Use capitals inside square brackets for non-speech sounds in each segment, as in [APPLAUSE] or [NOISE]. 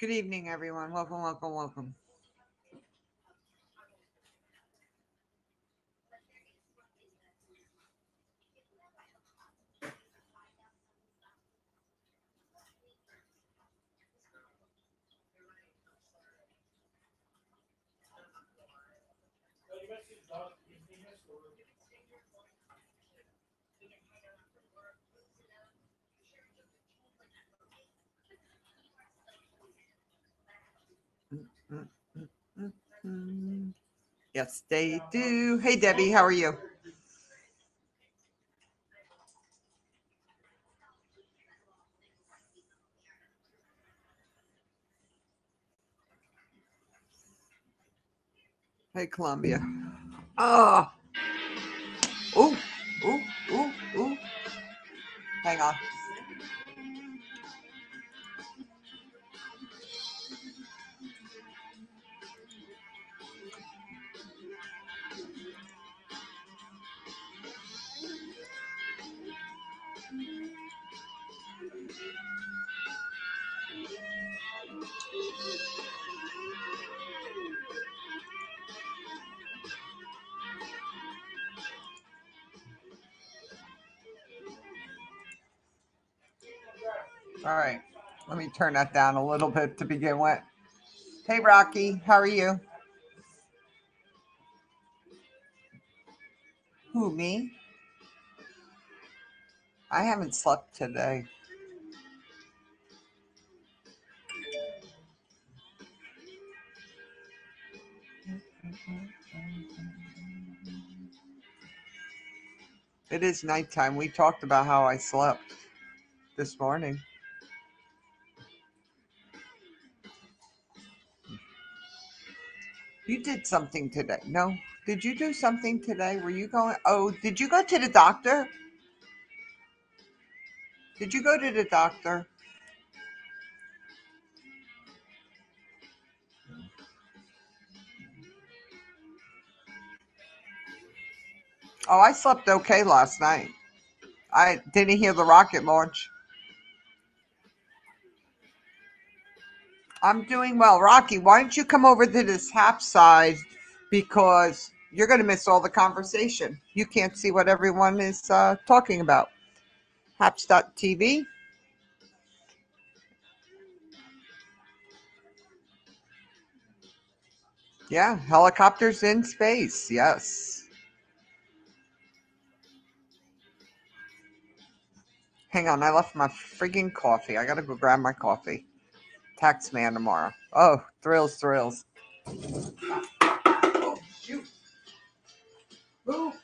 Good evening, everyone. Welcome, welcome, welcome. Mm, Yes, they do. Hey, Debbie, how are you? Hey, Columbia. Oh, oh, oh, oh, oh. Hang on. All right. Let me turn that down a little bit to begin with. Hey, Rocky, how are you? Who, me? I haven't slept today. It is nighttime. We talked about how I slept this morning. You did something today. No. Did you do something today? Were you going? Oh, did you go to the doctor? Did you go to the doctor? Oh, I slept okay last night. I didn't hear the rocket launch. I'm doing well. Rocky, why don't you come over to this hap side because you're going to miss all the conversation. You can't see what everyone is uh, talking about. Happs.tv. Yeah, helicopters in space. Yes. Hang on, I left my freaking coffee. I got to go grab my coffee. Tax man tomorrow. Oh, thrills, thrills. Oh, shoot. Move.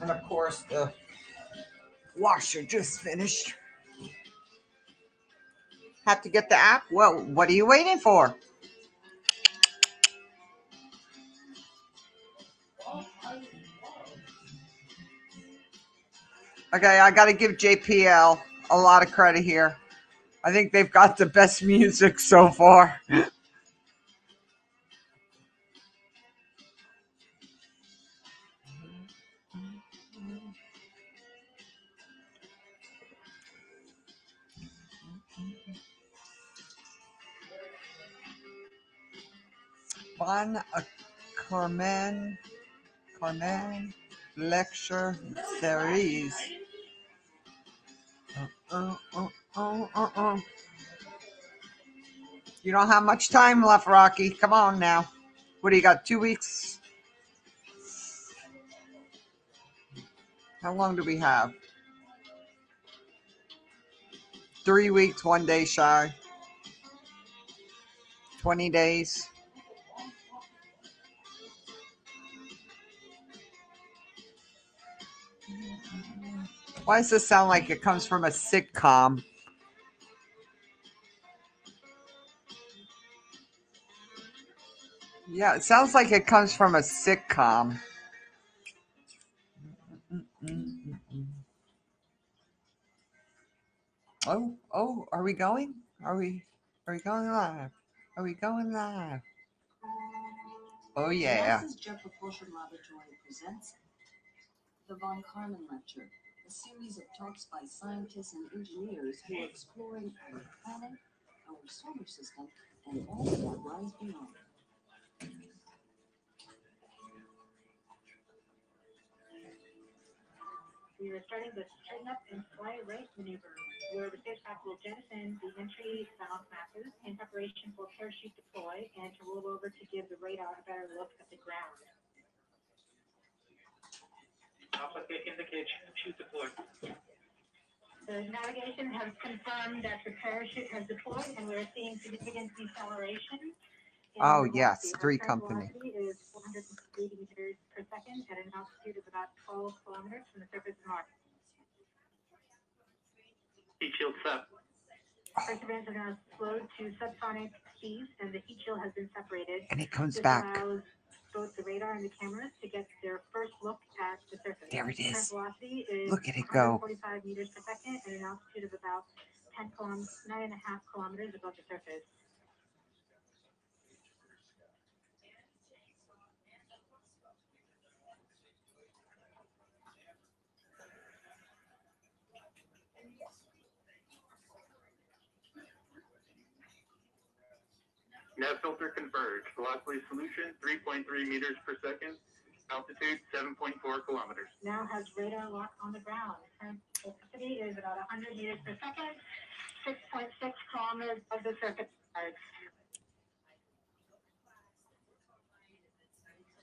And of course, the washer just finished. Have to get the app? Well, what are you waiting for? Okay, I got to give JPL a lot of credit here. I think they've got the best [LAUGHS] music so far. Von uh, Karman, Karman lecture series. Uh, uh, uh. You don't have much time left, Rocky. Come on now. What do you got? Two weeks? How long do we have? Three weeks, one day shy. 20 days. Why does this sound like it comes from a sitcom? Yeah, it sounds like it comes from a sitcom. Oh, oh, are we going? Are we are we going live? Are we going live? Oh yeah. NASA's Jet Propulsion Laboratory presents the Von Karman Lecture, a series of talks by scientists and engineers who are exploring our planet, our solar system, and all that lies beyond. we are starting the straighten up and fly right maneuver, where the spacecraft will jettison the entry balance masses in preparation for parachute deploy and to roll over to give the radar a better look at the ground. Alpha indicates chute deployed. The navigation has confirmed that the parachute has deployed and we're seeing significant deceleration. in Oh, velocity. yes, Our three current company. Velocity is 480 meters per second at an altitude of about 12 kilometers from the surface of Mars. Heat shield set. Perseverance has now slowed to subsonic speeds and the heat shield has been separated. And it comes This back. allows both the radar and the cameras to get their first look at the surface. There it is. velocity is Look at it go. 45 meters per second at an altitude of about 10 kilometers, nine and a half kilometers above the surface. Nav filter converged. Velocity solution 3.3 meters per second. Altitude 7.4 kilometers. Now has radar lock on the ground. Current velocity is about 100 meters per second, 6.6 kilometers of the surface.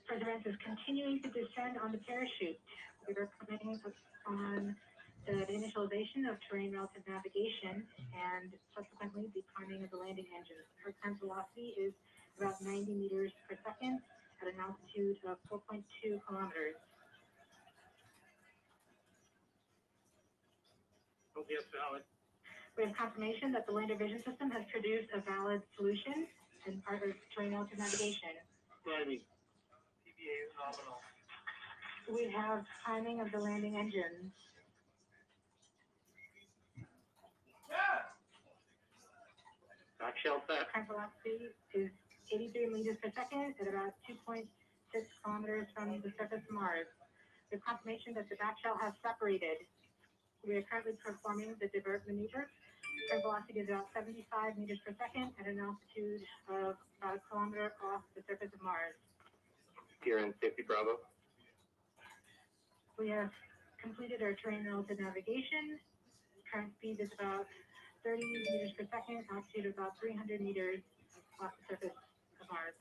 Perseverance is continuing to descend on the parachute. We are coming on the initialization of terrain relative navigation and subsequently the priming of the landing engines. Our current velocity is about 90 meters per second at an altitude of 4.2 kilometers. Valid. We have confirmation that the lander vision system has produced a valid solution and part of terrain relative navigation. Landing. TBA is nominal. We have timing of the landing engines. Back shell set. Current velocity is 83 meters per second at about 2.6 kilometers from the surface of Mars. The confirmation that the back shell has separated. We are currently performing the divert maneuver. Current velocity is about 75 meters per second at an altitude of about a kilometer off the surface of Mars. Here in safety Bravo. We have completed our terrain relative navigation. Current speed is about 30 meters per second, altitude of about 300 meters off the surface of Mars.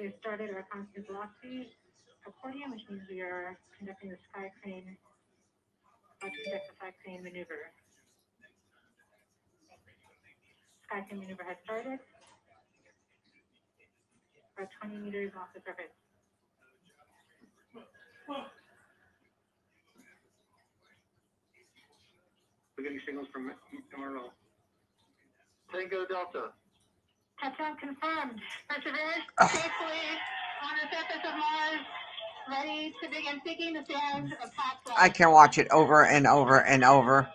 We have started our constant velocity accordion, which means we are conducting the sky crane, about to conduct the sky crane maneuver. Sky crane maneuver has started. About 20 meters off the surface. We're getting signals from MRO. Tango Delta. Touchdown confirmed. Perseverance Ah. safely on the surface of Mars, ready to begin seeking the sands of past life. I can watch it over and over and over.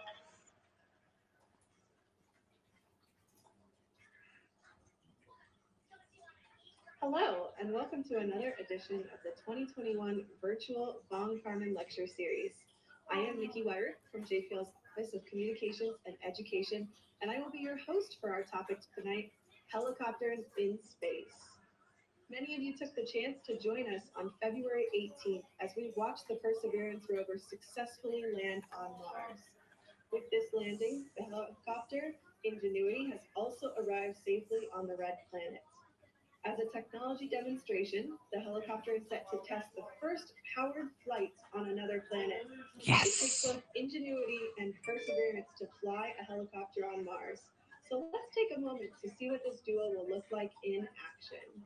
Hello, and welcome to another edition of the 2021 Virtual Von Karman Lecture Series. I am Nikki Weyer from JPL's Office of Communications and Education, and I will be your host for our topic tonight helicopters in space. Many of you took the chance to join us on February 18th as we watched the Perseverance rover successfully land on Mars. With this landing, the helicopter Ingenuity has also arrived safely on the red planet. As a technology demonstration, the helicopter is set to test the first powered flight on another planet. It takes both ingenuity and perseverance to fly a helicopter on Mars. So let's take a moment to see what this duo will look like in action.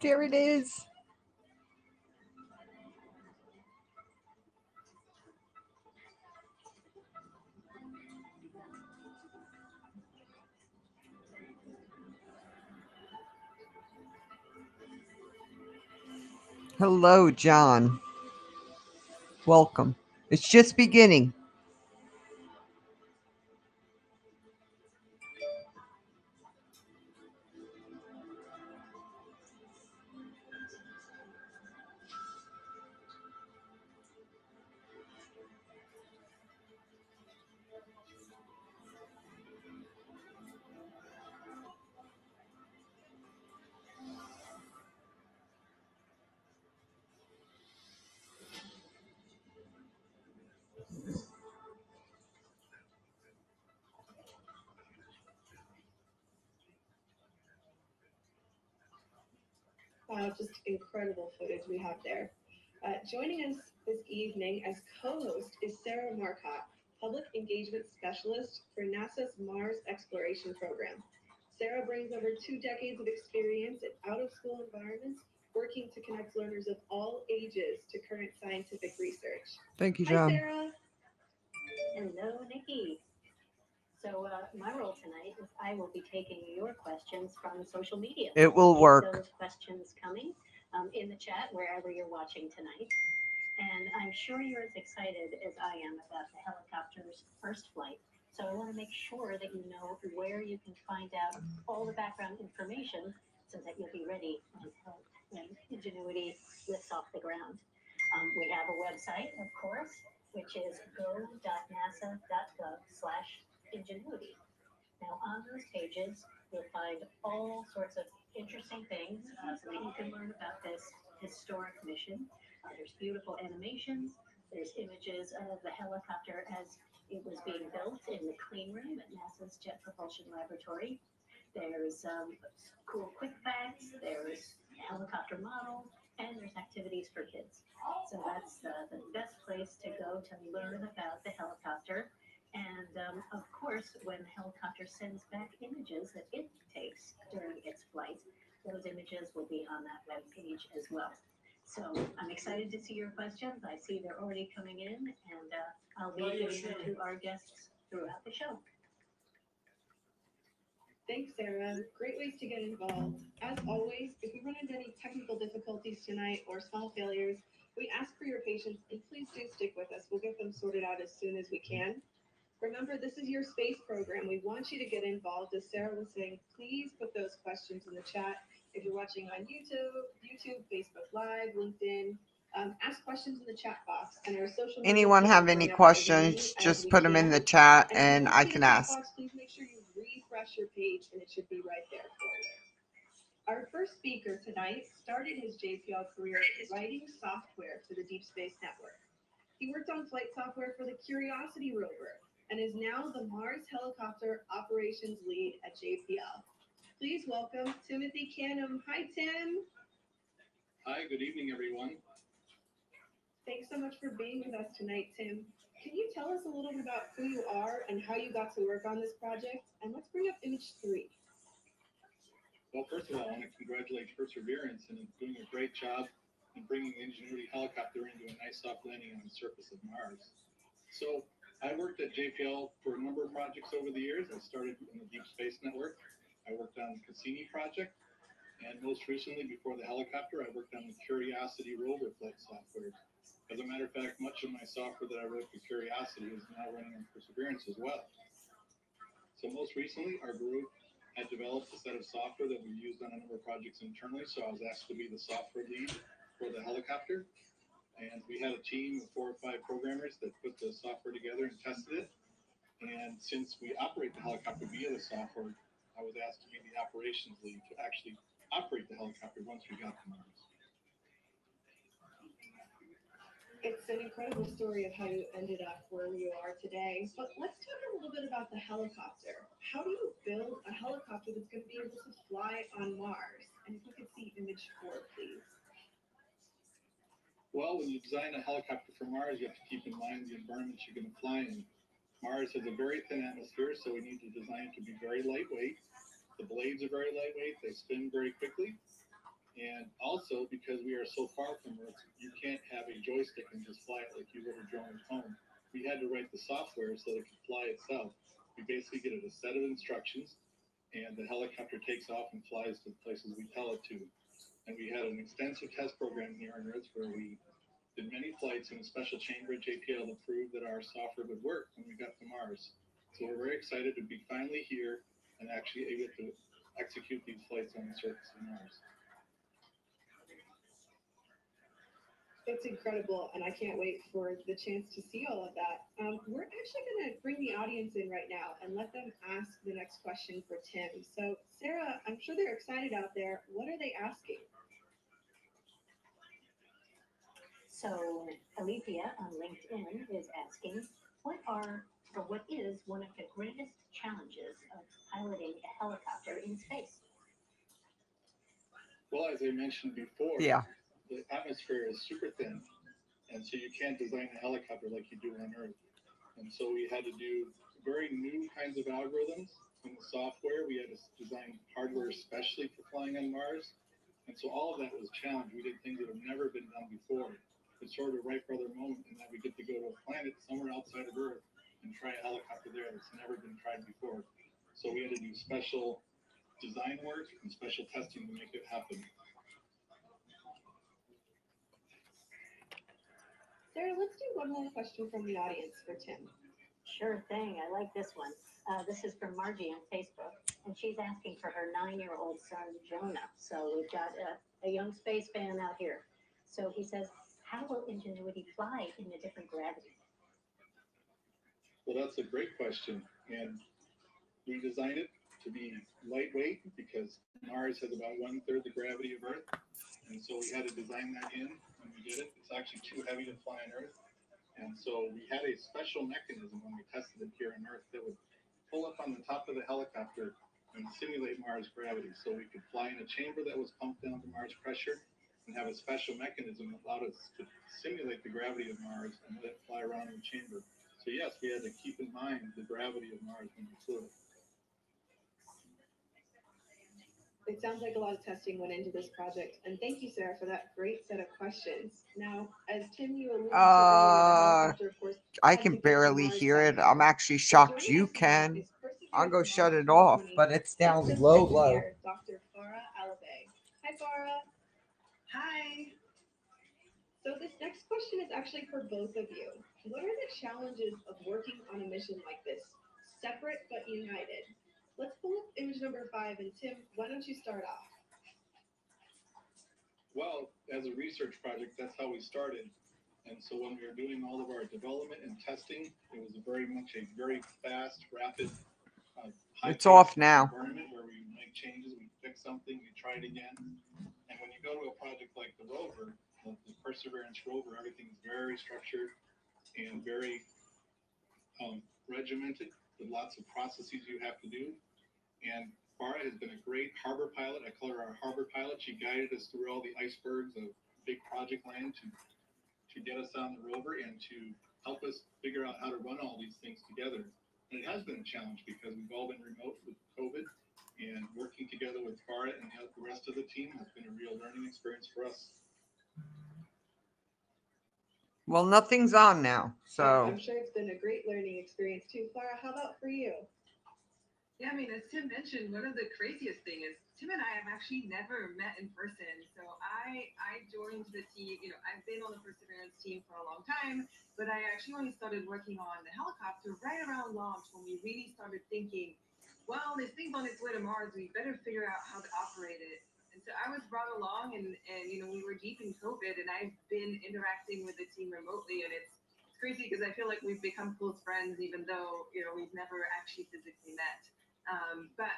There it is. Hello, John. Welcome. It's just beginning. Footage we have there. Uh, joining us this evening as co-host is Sarah Marcotte, Public Engagement Specialist for NASA's Mars Exploration Program. Sarah brings over two decades of experience in out-of-school environments, working to connect learners of all ages to current scientific research. Thank you, John. Hi, John. Sarah. Hello, Nikki. So uh, my role tonight is I will be taking your questions from social media. It will work. Those questions coming um, in the chat wherever you're watching tonight. And I'm sure you're as excited as I am about the helicopter's first flight. So I want to make sure that you know where you can find out all the background information so that you'll be ready when, Ingenuity lifts off the ground. Um, we have a website, of course, which is go.nasa.gov slash ingenuity. Now, on those pages, you'll find all sorts of interesting things uh, so that you can learn about this historic mission. Uh, there's beautiful animations, there's images of the helicopter as it was being built in the clean room at NASA's Jet Propulsion Laboratory. There's um, cool quick facts, there's helicopter model, and there's activities for kids. So that's the, the best place to go to learn about the helicopter. And um, of course, when the helicopter sends back images that it takes during its flight, those images will be on that web page as well. So I'm excited to see your questions. I see they're already coming in, and uh, I'll be giving them to our guests throughout the show. Thanks, Sarah. Great ways to get involved. As always, if we run into any technical difficulties tonight or small failures, we ask for your patience and please do stick with us. We'll get them sorted out as soon as we can. Remember, this is your space program. We want you to get involved. As Sarah was saying, please put those questions in the chat. If you're watching on YouTube, YouTube, Facebook Live, LinkedIn, um, ask questions in the chat box and our social. Anyone have any questions, just put them in the chat And and I can ask. box, Please make sure you refresh your page and it should be right there for you. Our first speaker tonight started his JPL career writing software for the Deep Space Network. He worked on flight software for the Curiosity rover and is now the Mars Helicopter Operations Lead at JPL. Please welcome Timothy Canham. Hi, Tim. Hi, good evening, everyone. Thanks so much for being with us tonight, Tim. Can you tell us a little bit about who you are and how you got to work on this project? And let's bring up image three. Well, first of all, I want to congratulate Perseverance and doing a great job in bringing the Ingenuity helicopter into a nice soft landing on the surface of Mars. So I worked at JPL for a number of projects over the years. I started in the Deep Space Network. I worked on the Cassini project. And most recently, before the helicopter, I worked on the Curiosity rover flight software. As a matter of fact, much of my software that I wrote for Curiosity is now running on Perseverance as well. So most recently, our group had developed a set of software that we used on a number of projects internally. So I was asked to be the software lead for the helicopter. And we had a team of four or five programmers that put the software together and tested it. And since we operate the helicopter via the software, I was asked to be the operations lead to actually operate the helicopter once we got to Mars. It's an incredible story of how you ended up where you are today. But let's talk a little bit about the helicopter. How do you build a helicopter that's going to be able to fly on Mars? And if you could see image four, please. Well, when you design a helicopter for Mars, you have to keep in mind the environment you're going to fly in. Mars has a very thin atmosphere, so we need to design it to be very lightweight. The blades are very lightweight, they spin very quickly. And also, because we are so far from Earth, you can't have a joystick and just fly it like you would a drone at home. We had to write the software so that it could fly itself. We basically get it a set of instructions, and the helicopter takes off and flies to the places we tell it to. And we had an extensive test program here on Earth where we did many flights in a special chamber at JPL to prove that our software would work when we got to Mars. So we're very excited to be finally here and actually able to execute these flights on the surface of Mars. It's incredible, and I can't wait for the chance to see all of that. Um, we're actually going to bring the audience in right now and let them ask the next question for Tim. So, Sarah, I'm sure they're excited out there. What are they asking? So Alethea on LinkedIn is asking, what are, or what is one of the greatest challenges of piloting a helicopter in space? Well, as I mentioned before, Yeah. the atmosphere is super thin, and so you can't design a helicopter like you do on Earth. And so we had to do very new kinds of algorithms in the software. We had to design hardware especially for flying on Mars. And so all of that was a challenge. We did things that have never been done before. It's sort of a Wright brother moment in that we get to go to a planet somewhere outside of Earth and try a helicopter there that's never been tried before. So we had to do special design work and special testing to make it happen. Sarah, let's do one more question from the audience for Tim. Sure thing. I like this one. Uh, this is from Margie on Facebook, and she's asking for her nine-year-old son Jonah. So we've got a, a young space fan out here. So he says, "How will Ingenuity fly in a different gravity?" Well, that's a great question. And we designed it to be lightweight because Mars has about one third the gravity of Earth. And so we had to design that in when we did it. It's actually too heavy to fly on Earth. And so we had a special mechanism when we tested it here on Earth that would pull up on the top of the helicopter and simulate Mars gravity. So we could fly in a chamber that was pumped down to Mars pressure and have a special mechanism that allowed us to simulate the gravity of Mars and let it fly around in the chamber. So yes, we had to keep in mind the gravity of Mars when we flew it. It sounds like a lot of testing went into this project, and thank you, Sarah, for that great set of questions. Now, as Tim, you alluded to, earlier, Uh, the of course, I can barely hear it. I'm actually shocked joining you can. I'll go Mars shut it off, but it's down low, low. Dr. Farah Alibay. Hi, Farah. Hi. So this next question is actually for both of you. What are the challenges of working on a mission like this, separate but united? Let's pull up image number five, and Tim, why don't you start off? Well, as a research project, that's how we started. And so when we were doing all of our development and testing, it was a very much a very fast, rapid. Uh, It's off now. Environment where we make changes, we fix something, we try it again. And when you go to a project like the rover, the, the Perseverance rover, everything's very structured and very um, regimented with lots of processes you have to do. And Farah has been a great harbor pilot. I call her our harbor pilot. She guided us through all the icebergs of big project land to to get us on the rover and to help us figure out how to run all these things together. And it has been a challenge because we've all been remote with COVID and working together with Farah and the rest of the team has been a real learning experience for us. Well, nothing's on now, so I'm sure it's been a great learning experience too. Farah, how about for you? Yeah, I mean, as Tim mentioned, one of the craziest thing is Tim and I have actually never met in person. So I I joined the team. You know, I've been on the Perseverance team for a long time, but I actually only started working on the helicopter right around launch when we really started thinking, well, this thing's on its way to Mars. We better figure out how to operate it. And so I was brought along, and and you know, we were deep in COVID, and I've been interacting with the team remotely, and it's it's crazy because I feel like we've become close friends, even though you know we've never actually physically met. Um, but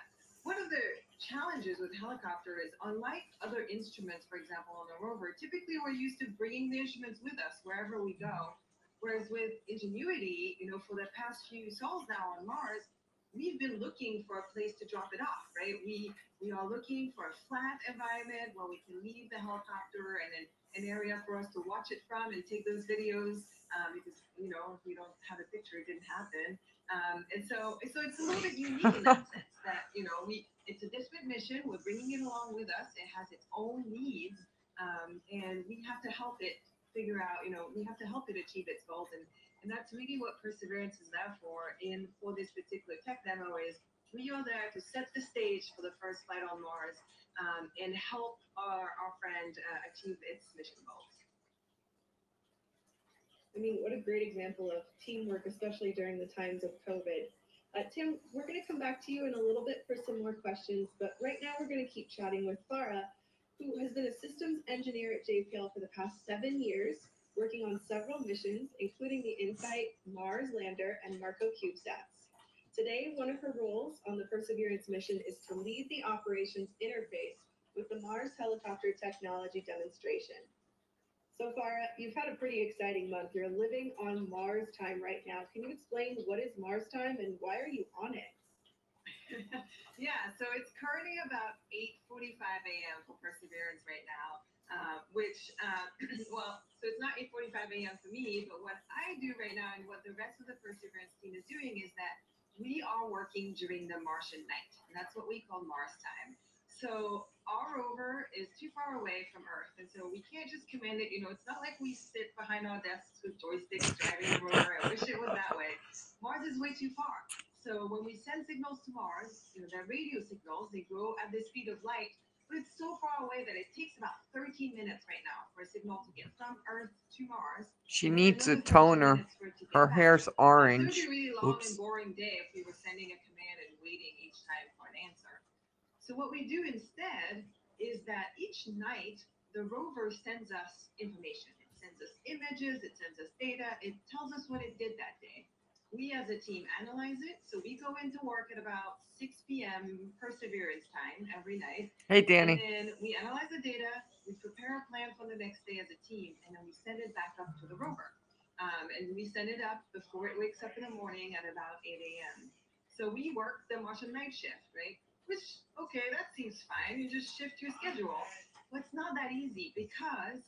one of the challenges with helicopter is unlike other instruments, for example, on the rover, typically we're used to bringing the instruments with us wherever we go. Whereas with Ingenuity, you know, for the past few sols now on Mars, we've been looking for a place to drop it off, right? We we are looking for a flat environment where we can leave the helicopter and an, an area for us to watch it from and take those videos um, because you know if we don't have a picture, it didn't happen. Um, and so, so it's a little bit unique in that [LAUGHS] sense that you know we it's a distant mission. We're bringing it along with us. It has its own needs, um, and we have to help it figure out. You know, we have to help it achieve its goals, and and that's really what perseverance is there for. In for this particular tech demo is we are there to set the stage for the first flight on Mars um, and help our our friend uh, achieve its mission goals. I mean, what a great example of teamwork, especially during the times of COVID. Uh, Tim, we're going to come back to you in a little bit for some more questions, but right now we're going to keep chatting with Farah, who has been a systems engineer at JPL for the past seven years, working on several missions, including the InSight Mars lander and MarCO CubeSats. Today, one of her roles on the Perseverance mission is to lead the operations interface with the Mars helicopter technology demonstration. So far, you've had a pretty exciting month. You're living on Mars time right now. Can you explain what is Mars time and why are you on it? [LAUGHS] yeah, so it's currently about 8:45 a.m. for Perseverance right now, uh, which, uh, [CLEARS THROAT] well, so it's not 8:45 a.m. for me, but what I do right now and what the rest of the Perseverance team is doing is that we are working during the Martian night, and that's what we call Mars time. So our rover is too far away from Earth, and so we can't just command it. You know, it's not like we sit behind our desks with joysticks driving the rover. I wish it was that way. Mars is way too far. So when we send signals to Mars, you know, they're radio signals. They go at the speed of light, but it's so far away that it takes about 13 minutes right now for a signal to get from Earth to Mars. She needs a toner. Her hair's so it would orange. be a really long Oops. and boring day if we were sending a command and waiting each time for an answer. So what we do instead is that each night the rover sends us information. It sends us images, it sends us data, it tells us what it did that day. We as a team analyze it, so we go into work at about 6 p.m. Perseverance time every night. Hey, Danny. And then we analyze the data, we prepare a plan for the next day as a team, and then we send it back up to the rover. Um, and we send it up before it wakes up in the morning at about 8 a.m. So we work the Martian night shift, right? Which, okay, that seems fine. You just shift your schedule. But it's not that easy because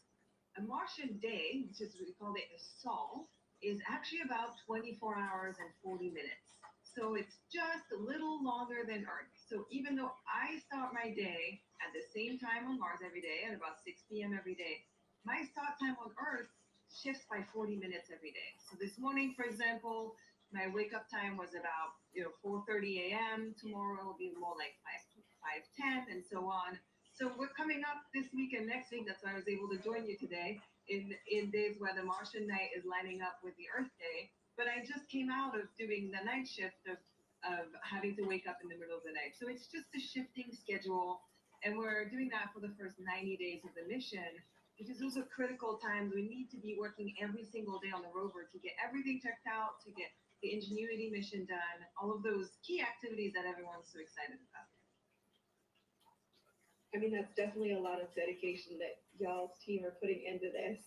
a Martian day, which is what we call it a sol, is actually about 24 hours and 40 minutes. So it's just a little longer than Earth. So even though I start my day at the same time on Mars every day at about 6 p.m. every day, my start time on Earth shifts by 40 minutes every day. So this morning, for example, my wake up time was about you know 4:30 a.m. Tomorrow will be more like 5 5:10 and so on. So we're coming up this week and next week. That's why I was able to join you today in in days where the Martian night is lining up with the Earth day. But I just came out of doing the night shift of of having to wake up in the middle of the night. So it's just a shifting schedule, and we're doing that for the first 90 days of the mission. Because those are critical times. We need to be working every single day on the rover to get everything checked out, to get the Ingenuity mission done, all of those key activities that everyone's so excited about. I mean, that's definitely a lot of dedication that y'all's team are putting into this.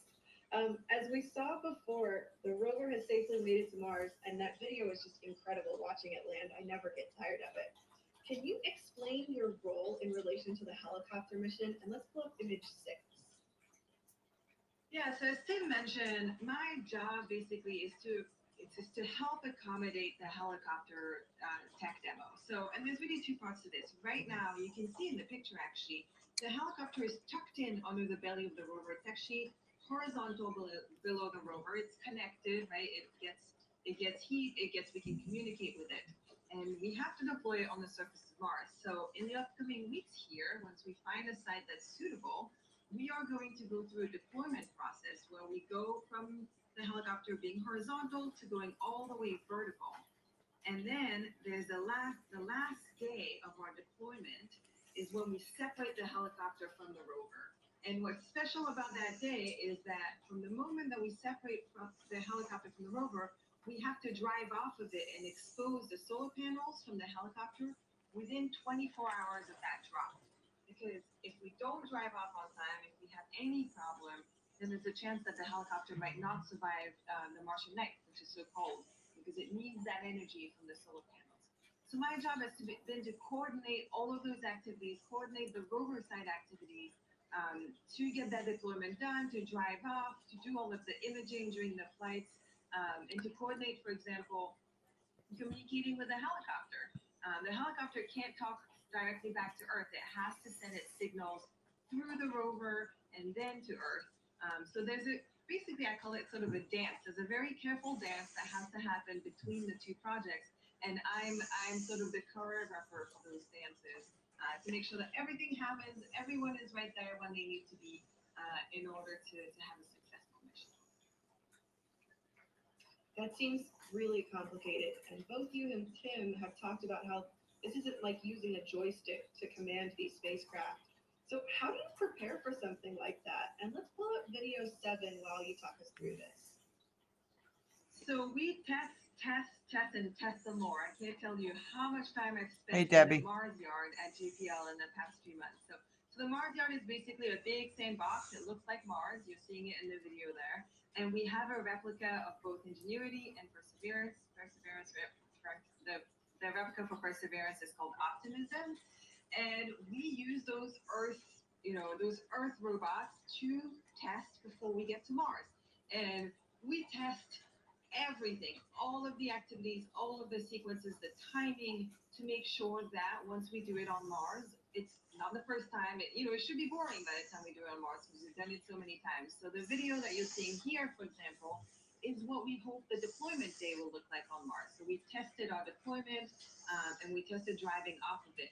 Um, as we saw before, the rover has safely made it to Mars, and that video is just incredible watching it land. I never get tired of it. Can you explain your role in relation to the helicopter mission? And let's pull up image six. Yeah, so as Tim mentioned, my job basically is to it's just to help accommodate the helicopter uh, tech demo. So, and there's really two parts to this. Right now, you can see in the picture actually, the helicopter is tucked in under the belly of the rover. It's actually horizontal below, below the rover. It's connected, right? It gets it gets heat. It gets we can communicate with it, and we have to deploy it on the surface of Mars. So, in the upcoming weeks here, once we find a site that's suitable, we are going to go through a deployment process where we go from the helicopter being horizontal to going all the way vertical. And then there's the last the last day of our deployment is when we separate the helicopter from the rover. And what's special about that day is that from the moment that we separate the helicopter from the rover, we have to drive off of it and expose the solar panels from the helicopter within 24 hours of that drop. Because if we don't drive off on time, if we have any problem, then there's a chance that the helicopter might not survive uh, the Martian night, which is so cold, because it needs that energy from the solar panels. So my job is to be, then to coordinate all of those activities, coordinate the rover side activities, um, to get that deployment done, to drive off, to do all of the imaging during the flights, um, and to coordinate, for example, communicating with the helicopter. Um, the helicopter can't talk directly back to Earth. It has to send its signals through the rover and then to Earth. Um, so there's a basically I call it sort of a dance. There's a very careful dance that has to happen between the two projects, and I'm I'm sort of the choreographer for those dances uh, to make sure that everything happens. Everyone is right there when they need to be uh, in order to, to have a successful mission. That seems really complicated, and both you and Tim have talked about how this isn't like using a joystick to command these spacecraft. So how do you prepare for something like that? And let's pull up video seven while you talk us through this. So we test, test, test, and test some more. I can't tell you how much time I've spent Hey, in Debbie. the Mars yard at JPL in the past few months. So, so the Mars yard is basically a big sandbox. It looks like Mars. You're seeing it in the video there. And we have a replica of both Ingenuity and Perseverance. Perseverance. The, the replica for Perseverance is called Optimism. And we use those Earth, you know, those Earth robots to test before we get to Mars. And we test everything, all of the activities, all of the sequences, the timing to make sure that once we do it on Mars, it's not the first time. It, you know, it should be boring by the time we do it on Mars because we've done it so many times. So the video that you're seeing here, for example, is what we hope the deployment day will look like on Mars. So we tested our deployment um, and we tested driving off of it.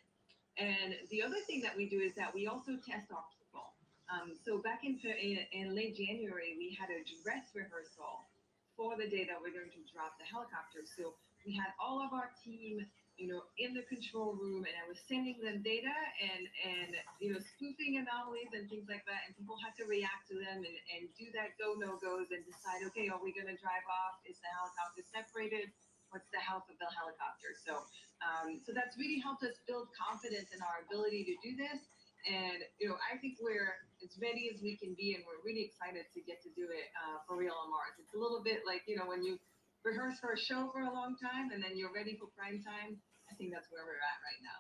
And the other thing that we do is that we also test our people. Um, so back in, in, in late January, we had a dress rehearsal for the day that we're going to drop the helicopter. So we had all of our team, you know, in the control room, and I was sending them data and and you know spoofing anomalies and things like that, and people had to react to them and, and do that go no goes and decide, okay, are we going to drive off? Is the helicopter separated? What's the health of the helicopter? So um, so that's really helped us build confidence in our ability to do this. And you know, I think we're as ready as we can be, and we're really excited to get to do it uh, for real on Mars. It's a little bit like you know when you rehearse for a show for a long time, and then you're ready for prime time. I think that's where we're at right now.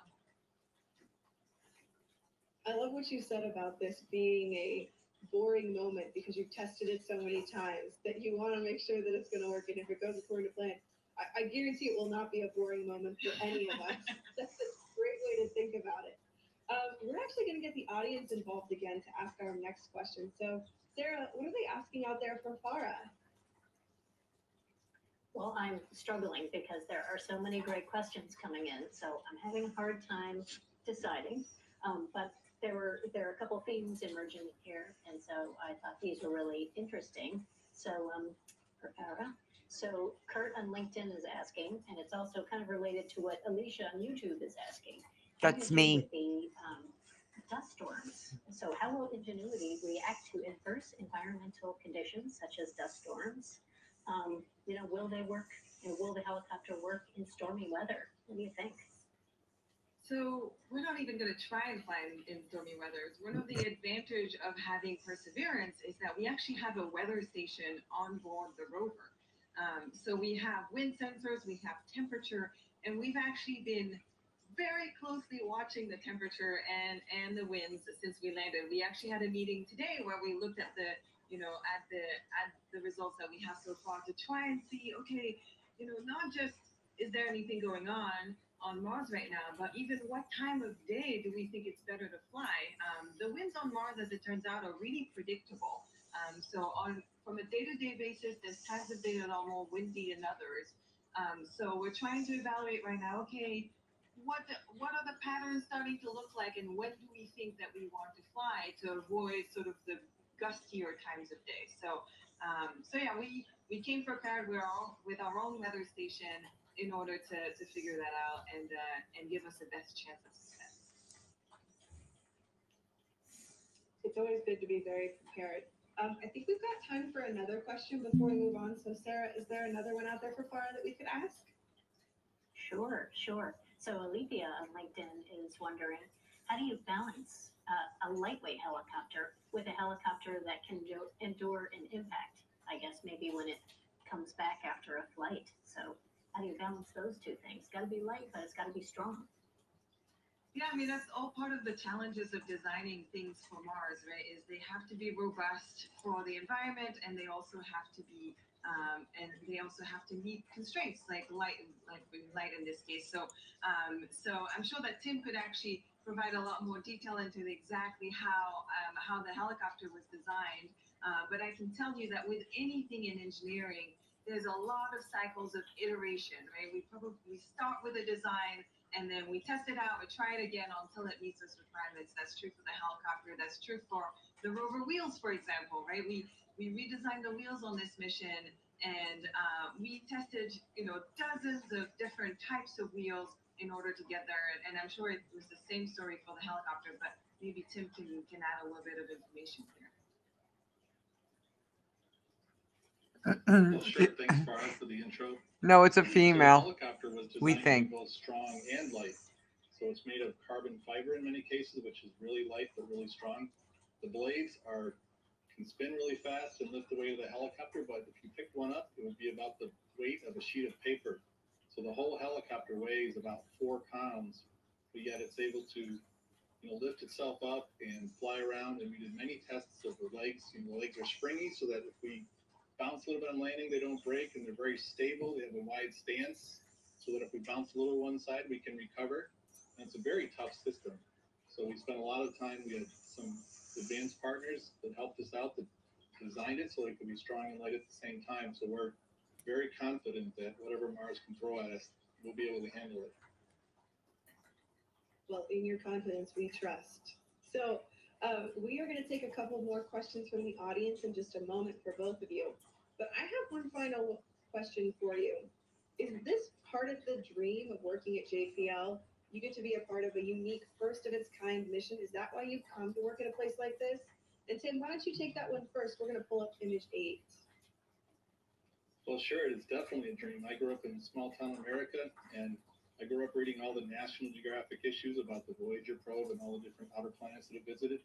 I love what you said about this being a boring moment because you've tested it so many times that you want to make sure that it's going to work. And if it goes according to plan, I, I guarantee it will not be a boring moment for any of us. [LAUGHS] That's a great way to think about it. Um, we're actually going to get the audience involved again to ask our next question. So, Sarah, what are they asking out there for Farah? Well, I'm struggling because there are so many great questions coming in, so I'm having a hard time deciding. Um, but there were there are a couple themes emerging here, and so I thought these were really interesting. So, um, for Farah, so Kurt on LinkedIn is asking, and it's also kind of related to what Alicia on YouTube is asking. How That's did you me. with The um, dust storms. So, how will Ingenuity react to adverse environmental conditions such as dust storms? Um, you know, will they work? You know, will the helicopter work in stormy weather? What do you think? So we're not even going to try and fly in, in stormy weather. One of the advantage of having Perseverance is that we actually have a weather station on board the rover. Um, so we have wind sensors, we have temperature, and we've actually been very closely watching the temperature and and the winds since we landed. We actually had a meeting today where we looked at the you know at the at the results that we have so far to try and see okay you know not just is there anything going on on Mars right now, but even what time of day do we think it's better to fly? Um, the winds on Mars, as it turns out, are really predictable. Um, so on from a day-to-day basis, there's times of day that are more windy than others. Um, so we're trying to evaluate right now. Okay, what what are the patterns starting to look like, and when do we think that we want to fly to avoid sort of the gustier times of day? So um, so yeah, we we came prepared with our with our own weather station in order to, to figure that out and uh, and give us the best chance of success. It's always good to be very prepared. Um, I think we've got time for another question before we move on. So, Sarah, is there another one out there for Farah that we could ask? Sure, sure. So Olivia on LinkedIn is wondering, how do you balance uh, a lightweight helicopter with a helicopter that can endure an impact? I guess maybe when it comes back after a flight. So how do you balance those two things? Got to be light, but it's got to be strong. Yeah, I mean that's all part of the challenges of designing things for Mars, right? Is they have to be robust for the environment, and they also have to be, um, and they also have to meet constraints like light, like light in this case. So, um, so I'm sure that Tim could actually provide a lot more detail into exactly how um, how the helicopter was designed. Uh, but I can tell you that with anything in engineering, there's a lot of cycles of iteration, right? We probably we start with a design and then we test it out, we try it again until it meets its requirements. That's true for the helicopter. That's true for the rover wheels, for example, right? We we redesigned the wheels on this mission and uh, we tested, you know, dozens of different types of wheels in order to get there. And I'm sure it was the same story for the helicopter, but maybe Tim can, can add a little bit of information here. Well, sure, thanks Farah for the intro. No, it's a female. Helicopter was we think. both strong and light. So it's made of carbon fiber in many cases, which is really light but really strong. The blades are can spin really fast and lift the weight of the helicopter, but if you picked one up, it would be about the weight of a sheet of paper. So the whole helicopter weighs about four pounds, but yet it's able to, you know, lift itself up and fly around. And we did many tests of the legs. You know, the legs are springy so that if we bounce a little bit on landing, they don't break, and they're very stable. They have a wide stance, so that if we bounce a little one side, we can recover. And it's a very tough system. So we spent a lot of time. We had some advanced partners that helped us out that designed it so it could be strong and light at the same time. So we're very confident that whatever Mars can throw at us, we'll be able to handle it. Well, in your confidence, we trust. So, uh, we are going to take a couple more questions from the audience in just a moment for both of you. But I have one final question for you. Is this part of the dream of working at JPL? You get to be a part of a unique, first of its kind mission. Is that why you've come to work at a place like this? And Tim, why don't you take that one first? We're going to pull up image eight. Well, sure, it's definitely a dream. I grew up in small town America, and I grew up reading all the National Geographic issues about the Voyager probe and all the different outer planets that it visited.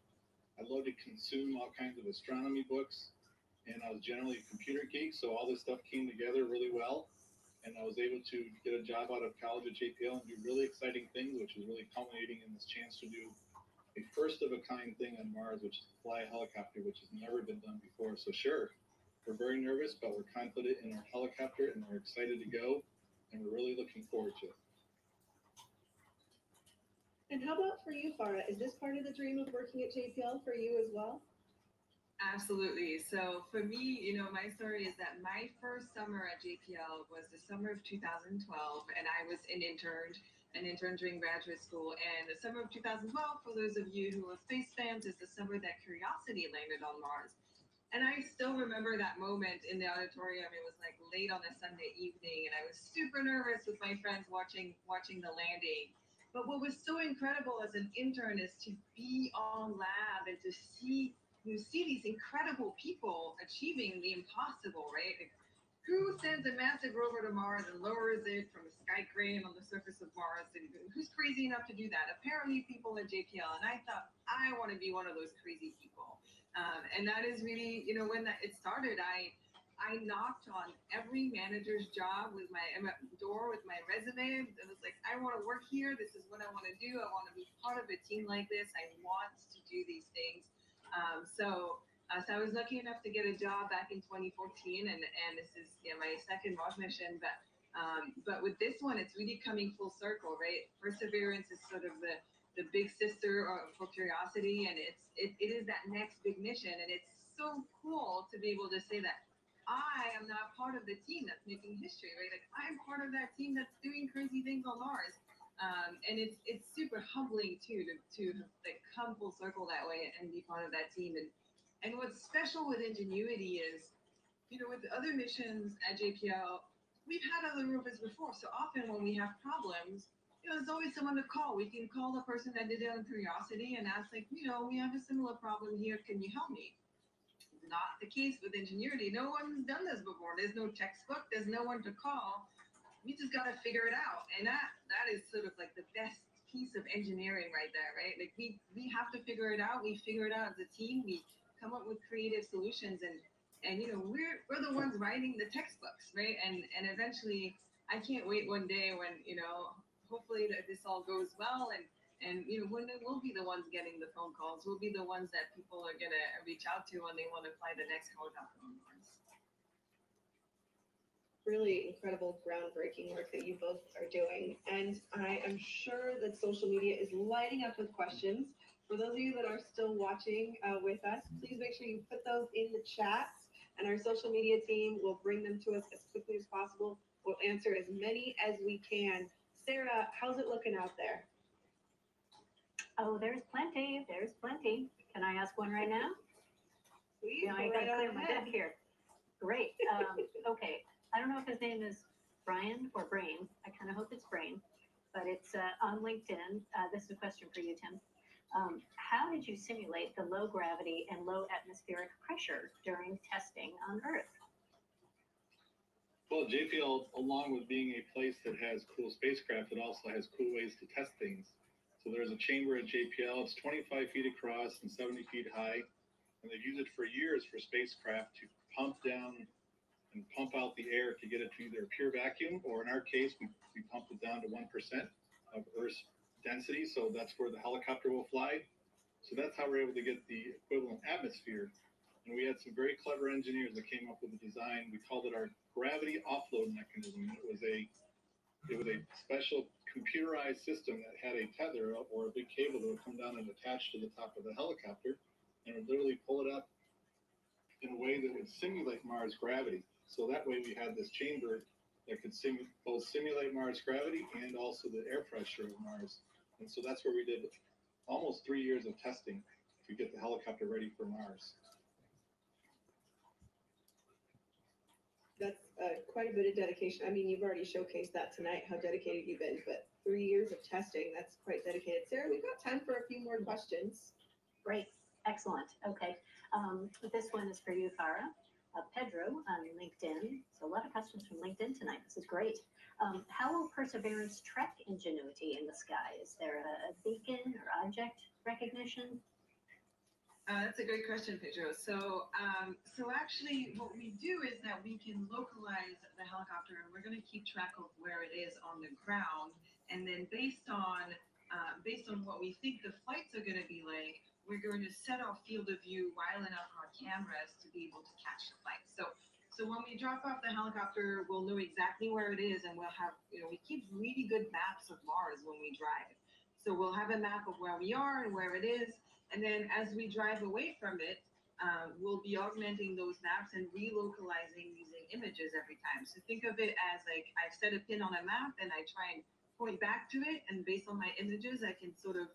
I love to consume all kinds of astronomy books, and I was generally a computer geek, so all this stuff came together really well. And I was able to get a job out of college at JPL and do really exciting things, which is really culminating in this chance to do a first of a kind thing on Mars, which is fly a helicopter, which has never been done before. So, sure, we're very nervous, but we're confident in our helicopter and we're excited to go, and we're really looking forward to it. And how about for you, Farah? Is this part of the dream of working at JPL for you as well? Absolutely. So for me, you know, my story is that my first summer at JPL was the summer of 2012, and I was an intern, an intern during graduate school. And the summer of 2012, for those of you who are space fans, is the summer that Curiosity landed on Mars. And I still remember that moment in the auditorium. It was like late on a Sunday evening, and I was super nervous with my friends watching watching the landing. But what was so incredible as an intern is to be on lab and to see you see these incredible people achieving the impossible, right? Like, who sends a massive rover to Mars and lowers it from a sky crane on the surface of Mars? And who's crazy enough to do that? Apparently, people at JPL. And I thought I want to be one of those crazy people. Um, and that is really, you know, when that it started, I I knocked on every manager's job with my door with my resume. It was like, I want to work here. This is what I want to do. I want to be part of a team like this. I want to do these things. Um, so, uh, so I was lucky enough to get a job back in 2014, and and this is yeah, my second Mars mission. But um, but with this one, it's really coming full circle, right? Perseverance is sort of the the big sister for Curiosity, and it's it, it is that next big mission, and it's so cool to be able to say that I am not part of the team that's making history, right? Like I'm part of that team that's doing crazy things on Mars. Um, and it's it's super humbling too to to like come full circle that way and be part of that team. And and what's special with Ingenuity is, you know, with other missions at JPL, we've had other rovers before. So often when we have problems, you know, there's always someone to call. We can call the person that did it on Curiosity and ask, like, you know, we have a similar problem here. Can you help me? Not the case with Ingenuity. No one's done this before. There's no textbook. There's no one to call. We just got to figure it out. And that that is sort of like the best piece of engineering right there, right? Like we we have to figure it out. We figure it out as a team. We come up with creative solutions and and you know we're we're the ones writing the textbooks, right? And and eventually I can't wait one day when, you know, hopefully that this all goes well and and you know when we'll be the ones getting the phone calls we'll be the ones that people are gonna reach out to when they want to apply the next on mars really incredible groundbreaking work that you both are doing. And i am sure that social media is lighting up with questions. For those of you that are still watching uh, with us please make sure you put those in the chats and our social media team will bring them to us as quickly as possible. We'll answer as many as we can. Sarah how's it looking out there? Oh, there's plenty, there's plenty. Can I ask one right now? Please, You know, I gotta right on clear my deck here. Great, um, [LAUGHS] okay, I don't know if his name is Brian or Brain, I kind of hope it's Brain, but it's, uh, on LinkedIn, uh, this is a question for you, Tim. Um, how did you simulate the low gravity and low atmospheric pressure during testing on Earth? Well, JPL, along with being a place that has cool spacecraft, it also has cool ways to test things. So there's a chamber at JPL. It's 25 feet across and 70 feet high, and they've used it for years for spacecraft to pump down and pump out the air to get it to either pure vacuum, or in our case, we, we pump it down to one percent of Earth's density. So that's where the helicopter will fly. So that's how we're able to get the equivalent atmosphere. And we had some very clever engineers that came up with a design. We called it our gravity offload mechanism. It was a it was a special computerized system that had a tether or a big cable that would come down and attach to the top of the helicopter and would literally pull it up in a way that would simulate Mars gravity. So that way we had this chamber that could simu- both simulate Mars gravity and also the air pressure of Mars. And so that's where we did almost three years of testing to get the helicopter ready for Mars. That's uh, quite a bit of dedication. I mean, you've already showcased that tonight, how dedicated you've been, but three years of testing, that's quite dedicated. Sarah, we've got time for a few more questions. Great, excellent, okay. Um, this one is for you, Farah. Uh, Pedro on LinkedIn, so a lot of questions from LinkedIn tonight, this is great. Um, how will Perseverance track ingenuity in the sky? Is there a beacon or object recognition? Uh, that's a great question, Pedro. So, um, so actually, what we do is that we can localize the helicopter, and we're going to keep track of where it is on the ground. And then, based on uh, based on what we think the flights are going to be like, we're going to set our field of view while in our cameras to be able to catch the flight. So, so when we drop off the helicopter, we'll know exactly where it is, and we'll have you know we keep really good maps of Mars when we drive. So we'll have a map of where we are and where it is. And then as we drive away from it, uh, we'll be augmenting those maps and relocalizing using images every time. So think of it as like I've set a pin on a map and I try and point back to it. And based on my images, I can sort of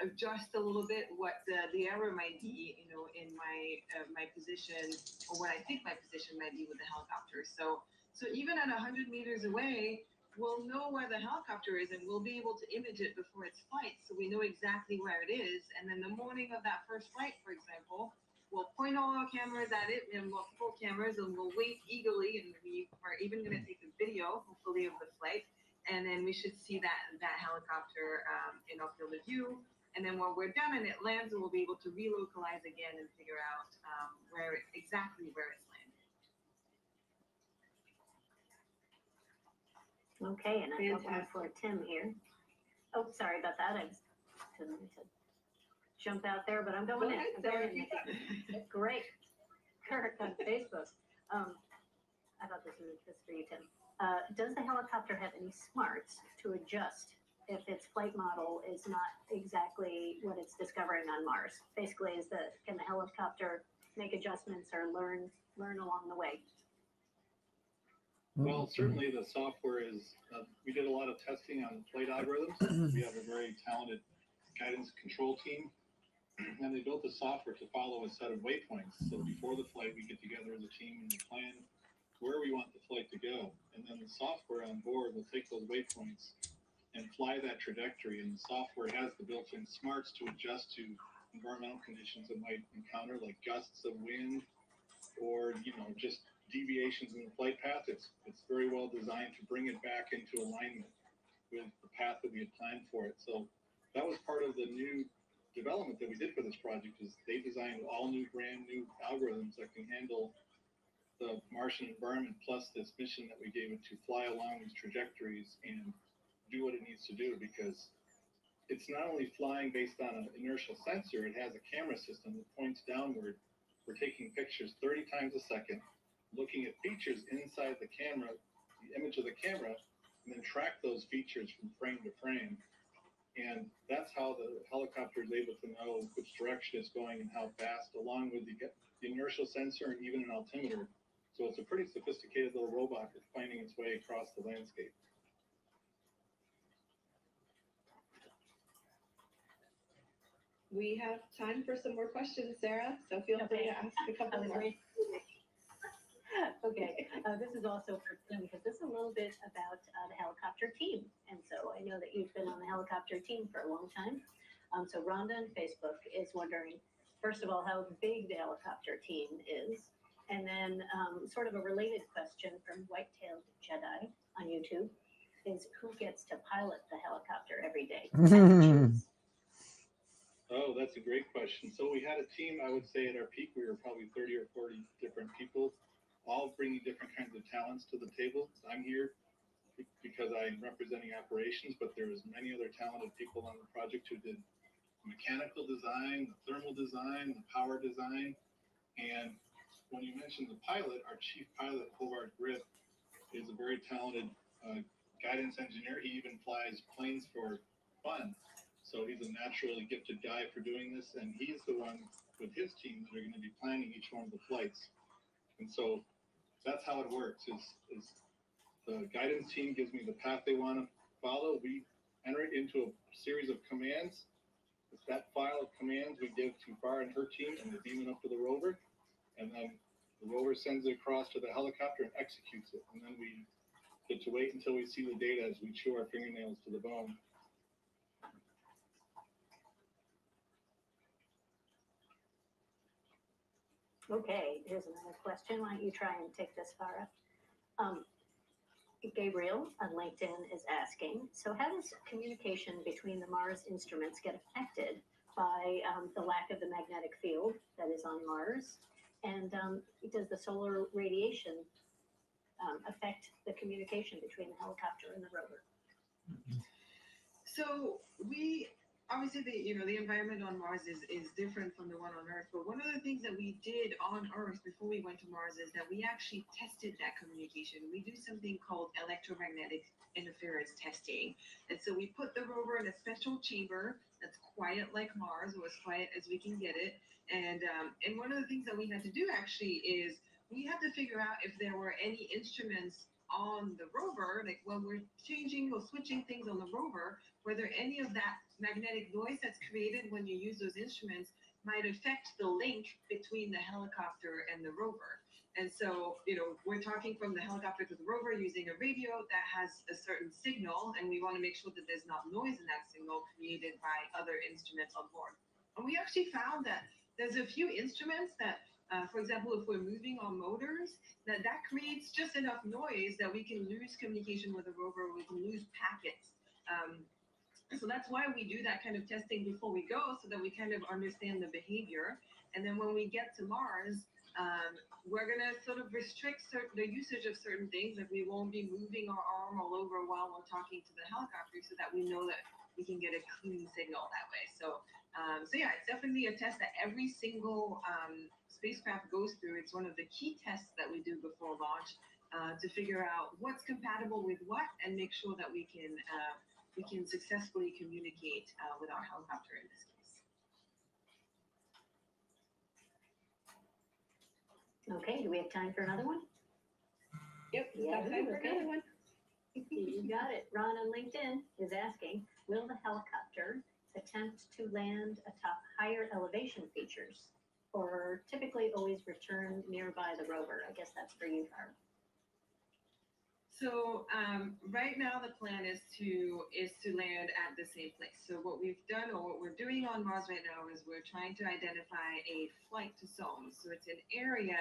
adjust a little bit what the, the error might be, you know, in my uh, my position or what I think my position might be with the helicopter. So so even at 100 meters away, we'll know where the helicopter is and we'll be able to image it before its flight. So we know exactly where it is. And then the morning of that first flight for example we'll point all our cameras at it and multiple cameras and we'll wait eagerly and we are even going to take a video hopefully of the flight and then we should see that that helicopter um, in our field of view and then when we're done and it lands we'll be able to relocalize again and figure out um, where it, exactly where it's landed Okay, and I'm looking Fantastic. for Tim here. Oh, sorry about that, I was, to jump out there, but I'm Go going in. I'm going in. Great. [LAUGHS] Kirk on Facebook. Um, I thought this was just for you, Tim. Uh, does the helicopter have any smarts to adjust if its flight model is not exactly what it's discovering on Mars? Basically, is the, can the helicopter make adjustments or learn, learn along the way? Well, certainly the software is, uh, we did a lot of testing on flight algorithms. [CLEARS THROAT] We have a very talented guidance control team. [CLEARS THROAT] And they built the software to follow a set of waypoints. So before the flight, we get together as a team and we plan where we want the flight to go. And then the software on board will take those waypoints and fly that trajectory. And the software has the built-in smarts to adjust to environmental conditions it might encounter, like gusts of wind or, you know, just deviations in the flight path. It's it's very well designed to bring it back into alignment with the path that we had planned for it. So that was part of the new development that we did for this project is they designed all new brand new algorithms that can handle the Martian environment plus this mission that we gave it to fly along these trajectories and do what it needs to do because it's not only flying based on an inertial sensor, it has a camera system that points downward. We're taking pictures 30 times a second looking at features inside the camera, the image of the camera, and then track those features from frame to frame. And that's how the helicopter is able to know which direction it's going and how fast, along with the, the inertial sensor and even an altimeter. So it's a pretty sophisticated little robot that's finding its way across the landscape. We have time for some more questions, Sarah, so feel free to ask a couple more. [LAUGHS] Okay, uh, this is also for Tim, because this is a little bit about uh, the helicopter team. And so I know that you've been on the helicopter team for a long time. Um, so Rhonda on Facebook is wondering, first of all, how big the helicopter team is. And then um, sort of a related question from White-tailed Jedi on YouTube is who gets to pilot the helicopter every day? How do you choose? Oh, that's a great question. So we had a team, I would say at our peak, we were probably thirty or forty different people, all bringing different kinds of talents to the table. I'm here because I'm representing operations, but there was many other talented people on the project who did mechanical design, the thermal design, the power design. And when you mentioned the pilot, our chief pilot, Håvard Grip, is a very talented uh, guidance engineer. He even flies planes for fun. So he's a naturally gifted guy for doing this, and he's the one with his team that are going to be planning each one of the flights. And so that's how it works. Is is the guidance team gives me the path they want to follow. We enter it into a series of commands. It's that file of commands we give to Farah and her team, and they beam it up to the rover, and then the rover sends it across to the helicopter and executes it. And then we get to wait until we see the data as we chew our fingernails to the bone. Okay, here's another question. Why don't you try and take this, Farah? Um, Gabriel on LinkedIn is asking, so how does communication between the Mars instruments get affected by um, the lack of the magnetic field that is on Mars? And um, does the solar radiation um, affect the communication between the helicopter and the rover? So we obviously the you know the environment on Mars is is different from the one on Earth. But one of the things that we did on Earth before we went to Mars is that we actually tested that communication. We do something called electromagnetic interference testing, and so we put the rover in a special chamber that's quiet like Mars, or as quiet as we can get it. And um, and one of the things that we had to do actually is we had to figure out if there were any instruments on the rover, like when we're changing or switching things on the rover, whether any of that magnetic noise that's created when you use those instruments might affect the link between the helicopter and the rover. And so, you know, we're talking from the helicopter to the rover using a radio that has a certain signal, and we want to make sure that there's not noise in that signal created by other instruments on board. And we actually found that there's a few instruments that, uh, for example, if we're moving our motors, that that creates just enough noise that we can lose communication with the rover, we can lose packets. Um, so that's why we do that kind of testing before we go, so that we kind of understand the behavior. And then when we get to Mars, um, we're gonna sort of restrict certain, the usage of certain things, like we won't be moving our arm all over while we're talking to the helicopter, so that we know that we can get a clean signal that way. So, um, so yeah, it's definitely a test that every single um, spacecraft goes through. It's one of the key tests that we do before launch uh, to figure out what's compatible with what and make sure that we can uh, we can successfully communicate uh, with our helicopter in this case. Okay, do we have time for another one? Yep, we've Yeah, got time for okay. another [LAUGHS] one. You got it. Ron on LinkedIn is asking, will the helicopter attempt to land atop higher elevation features? Or typically always return nearby the rover? I guess that's for you, Barb. So um, right now the plan is to is to land at the same place. So what we've done or what we're doing on Mars right now is we're trying to identify a flight to zone. So it's an area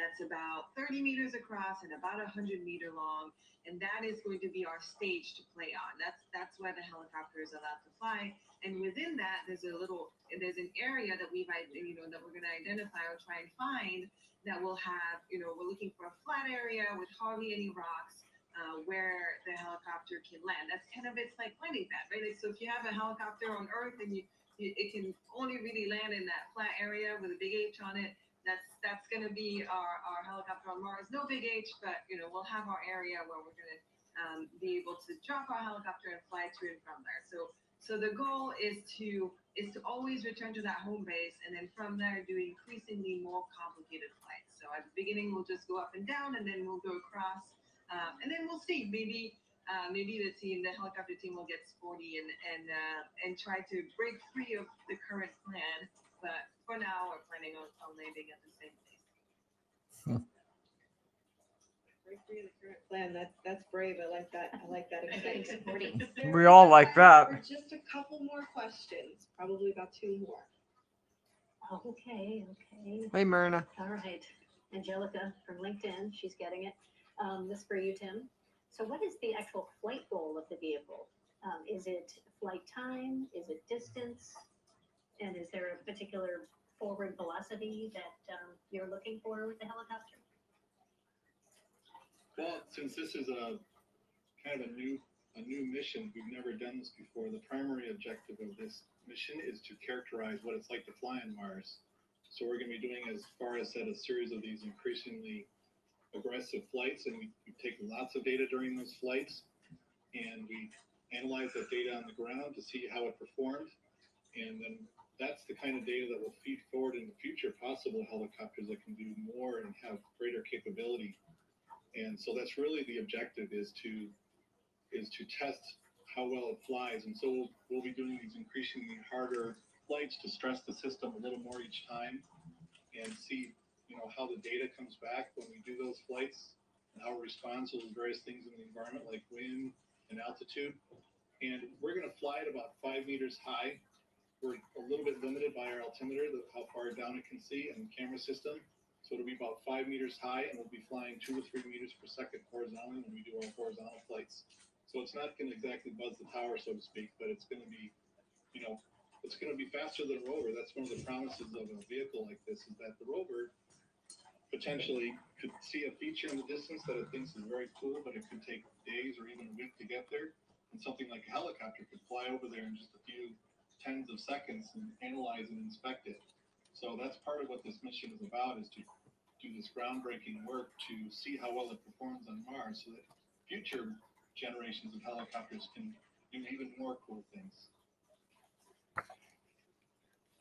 that's about 30 meters across and about 100 meter long, and that is going to be our stage to play on. That's that's where the helicopter is allowed to fly. And within that, there's a little there's an area that we've you know that we're going to identify or try and find that will have you know we're looking for a flat area with hardly any rocks uh, where the helicopter can land. That's kind of its like landing pad, right? Like, so if you have a helicopter on Earth and you, you it can only really land in that flat area with a big H on it. That's that's going to be our, our helicopter on Mars. No big H, but you know we'll have our area where we're going to um, be able to drop our helicopter and fly to and from there. So so the goal is to is to always return to that home base and then from there do increasingly more complicated flights. So at the beginning we'll just go up and down and then we'll go across um, and then we'll see. Maybe uh, maybe the team, the helicopter team will get sporty and, and, uh, and try to break free of the current plan. But for now, we're planning on, on landing at the same place. [LAUGHS] Break of the current plan. That's that's brave. I like that. I like that. Getting excitement. sporty. Is there We all like that. For just a couple more questions, probably about two more. Okay, okay. Hey, Myrna. All right. Angelica from LinkedIn, she's getting it. Um, this for you, Tim. So what is the actual flight goal of the vehicle? Um, is it flight time? Is it distance? And is there a particular forward velocity that um, you're looking for with the helicopter? Well, since this is a kind of a new, a new mission, we've never done this before, the primary objective of this mission is to characterize what it's like to fly on Mars. So we're gonna be doing, as Farah said, a series of these increasingly aggressive flights, and we, we take lots of data during those flights, and we analyze that data on the ground to see how it performed, and then that's the kind of data that will feed forward in the future possible helicopters that can do more and have greater capability. And so that's really the objective is to is to test how well it flies. And so we'll, we'll be doing these increasingly harder flights to stress the system a little more each time and see, you know, how the data comes back when we do those flights and how it responds to various things in the environment like wind and altitude. And we're going to fly at about five meters high. We're a little bit limited by our altimeter, how far down it can see, and camera system. So it'll be about five meters high, and we'll be flying two or three meters per second horizontally when we do our horizontal flights. So it's not going to exactly buzz the tower, so to speak, but it's going to be, you know, it's going to be faster than a rover. That's one of the promises of a vehicle like this is that the rover potentially could see a feature in the distance that it thinks is very cool, but it could take days or even a week to get there. And something like a helicopter could fly over there in just a few tens of seconds and analyze and inspect it. So that's part of what this mission is about is to do this groundbreaking work to see how well it performs on Mars so that future generations of helicopters can do even more cool things.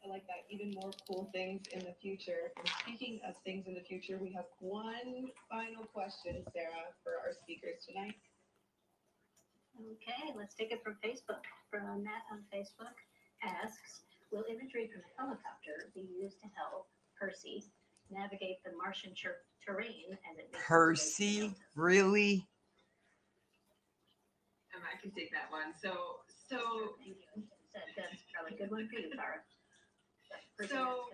I like that. Even more cool things in the future. And speaking of things in the future, we have one final question, Sarah, for our speakers tonight. Okay, let's take it from Facebook. From Matt on Facebook asks, will imagery from a helicopter be used to help Percy navigate the Martian ter- terrain as it makes its way to the Percy, really? Um, I can take that one. So, so That, that's probably a good one for you, Tara. So-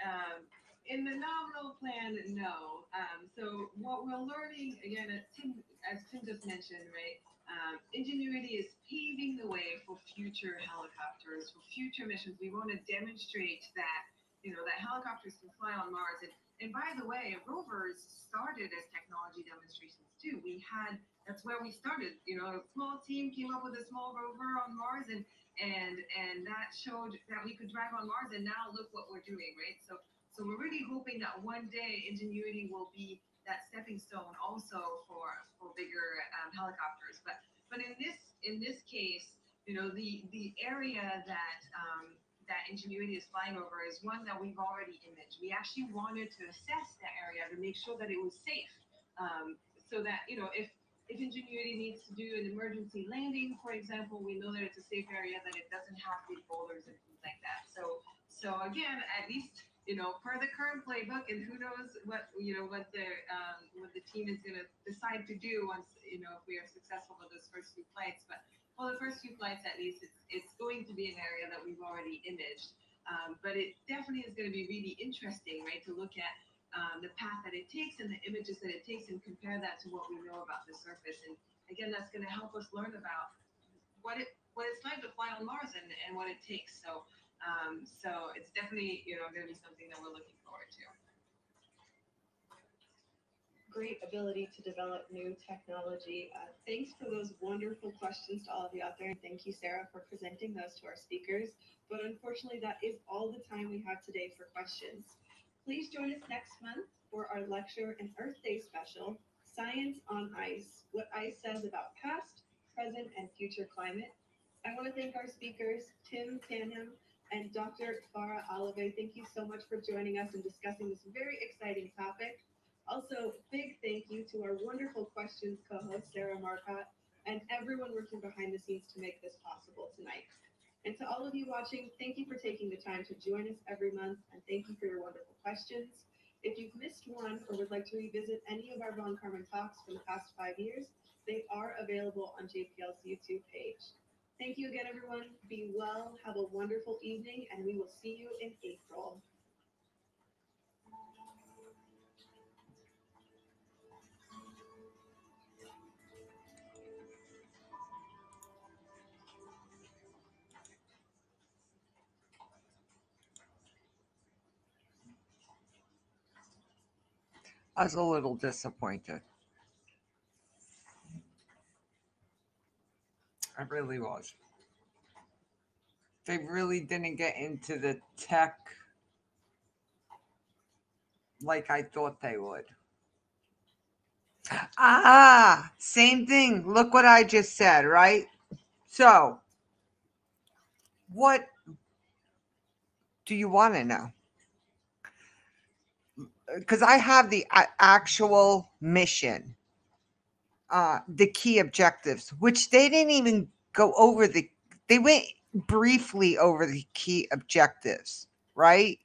um, in the nominal plan, no. Um, so what we're learning again, as Tim, as Tim just mentioned, right? Um, Ingenuity is paving the way for future helicopters, for future missions. We want to demonstrate that you know that helicopters can fly on Mars. And, and by the way, rovers started as technology demonstrations too. We had that's where we started. You know, a small team came up with a small rover on Mars, and and and that showed that we could drive on Mars. And now look what we're doing, right? So so we're really hoping that one day Ingenuity will be that stepping stone also for for bigger um, helicopters. But but in this in this case, you know, the the area that um, that Ingenuity is flying over is one that we've already imaged. We actually wanted to assess that area to make sure that it was safe, um, so that you know if if Ingenuity needs to do an emergency landing, for example, we know that it's a safe area, that it doesn't have big boulders and things like that. So so again, at least you know, per the current playbook, and who knows what you know what the um, what the team is going to decide to do once you know if we are successful with those first few flights. But for the first few flights, at least, it's it's going to be an area that we've already imaged. Um, but it definitely is going to be really interesting, right, to look at um, the path that it takes and the images that it takes and compare that to what we know about the surface. And again, that's going to help us learn about what it what it's like to fly on Mars and, and what it takes. So um, so it's definitely, you know, going to be something that we're looking forward to. Great ability to develop new technology. Uh, thanks for those wonderful questions to all of you out there. And thank you, Sarah, for presenting those to our speakers. But unfortunately, that is all the time we have today for questions. Please join us next month for our lecture and Earth Day special, Science on Ice, what ice says about past, present, and future climate. I want to thank our speakers, Tim Canham, and Dr. Farah Alibay. Thank you so much for joining us and discussing this very exciting topic. Also, big thank you to our wonderful questions co-host Sarah Marcotte and everyone working behind the scenes to make this possible tonight. And to all of you watching, thank you for taking the time to join us every month and thank you for your wonderful questions. If you've missed one or would like to revisit any of our Von Karman talks from the past five years, they are available on JPL's YouTube page. Thank you again, everyone. Be well, have a wonderful evening, and we will see you in April. I was a little disappointed. I really was. They really didn't get into the tech like I thought they would. Ah, same thing. Look what I just said, right? So, what do you want to know? Because I have the actual mission, uh, the key objectives, which they didn't even go over the, they went briefly over the key objectives, right?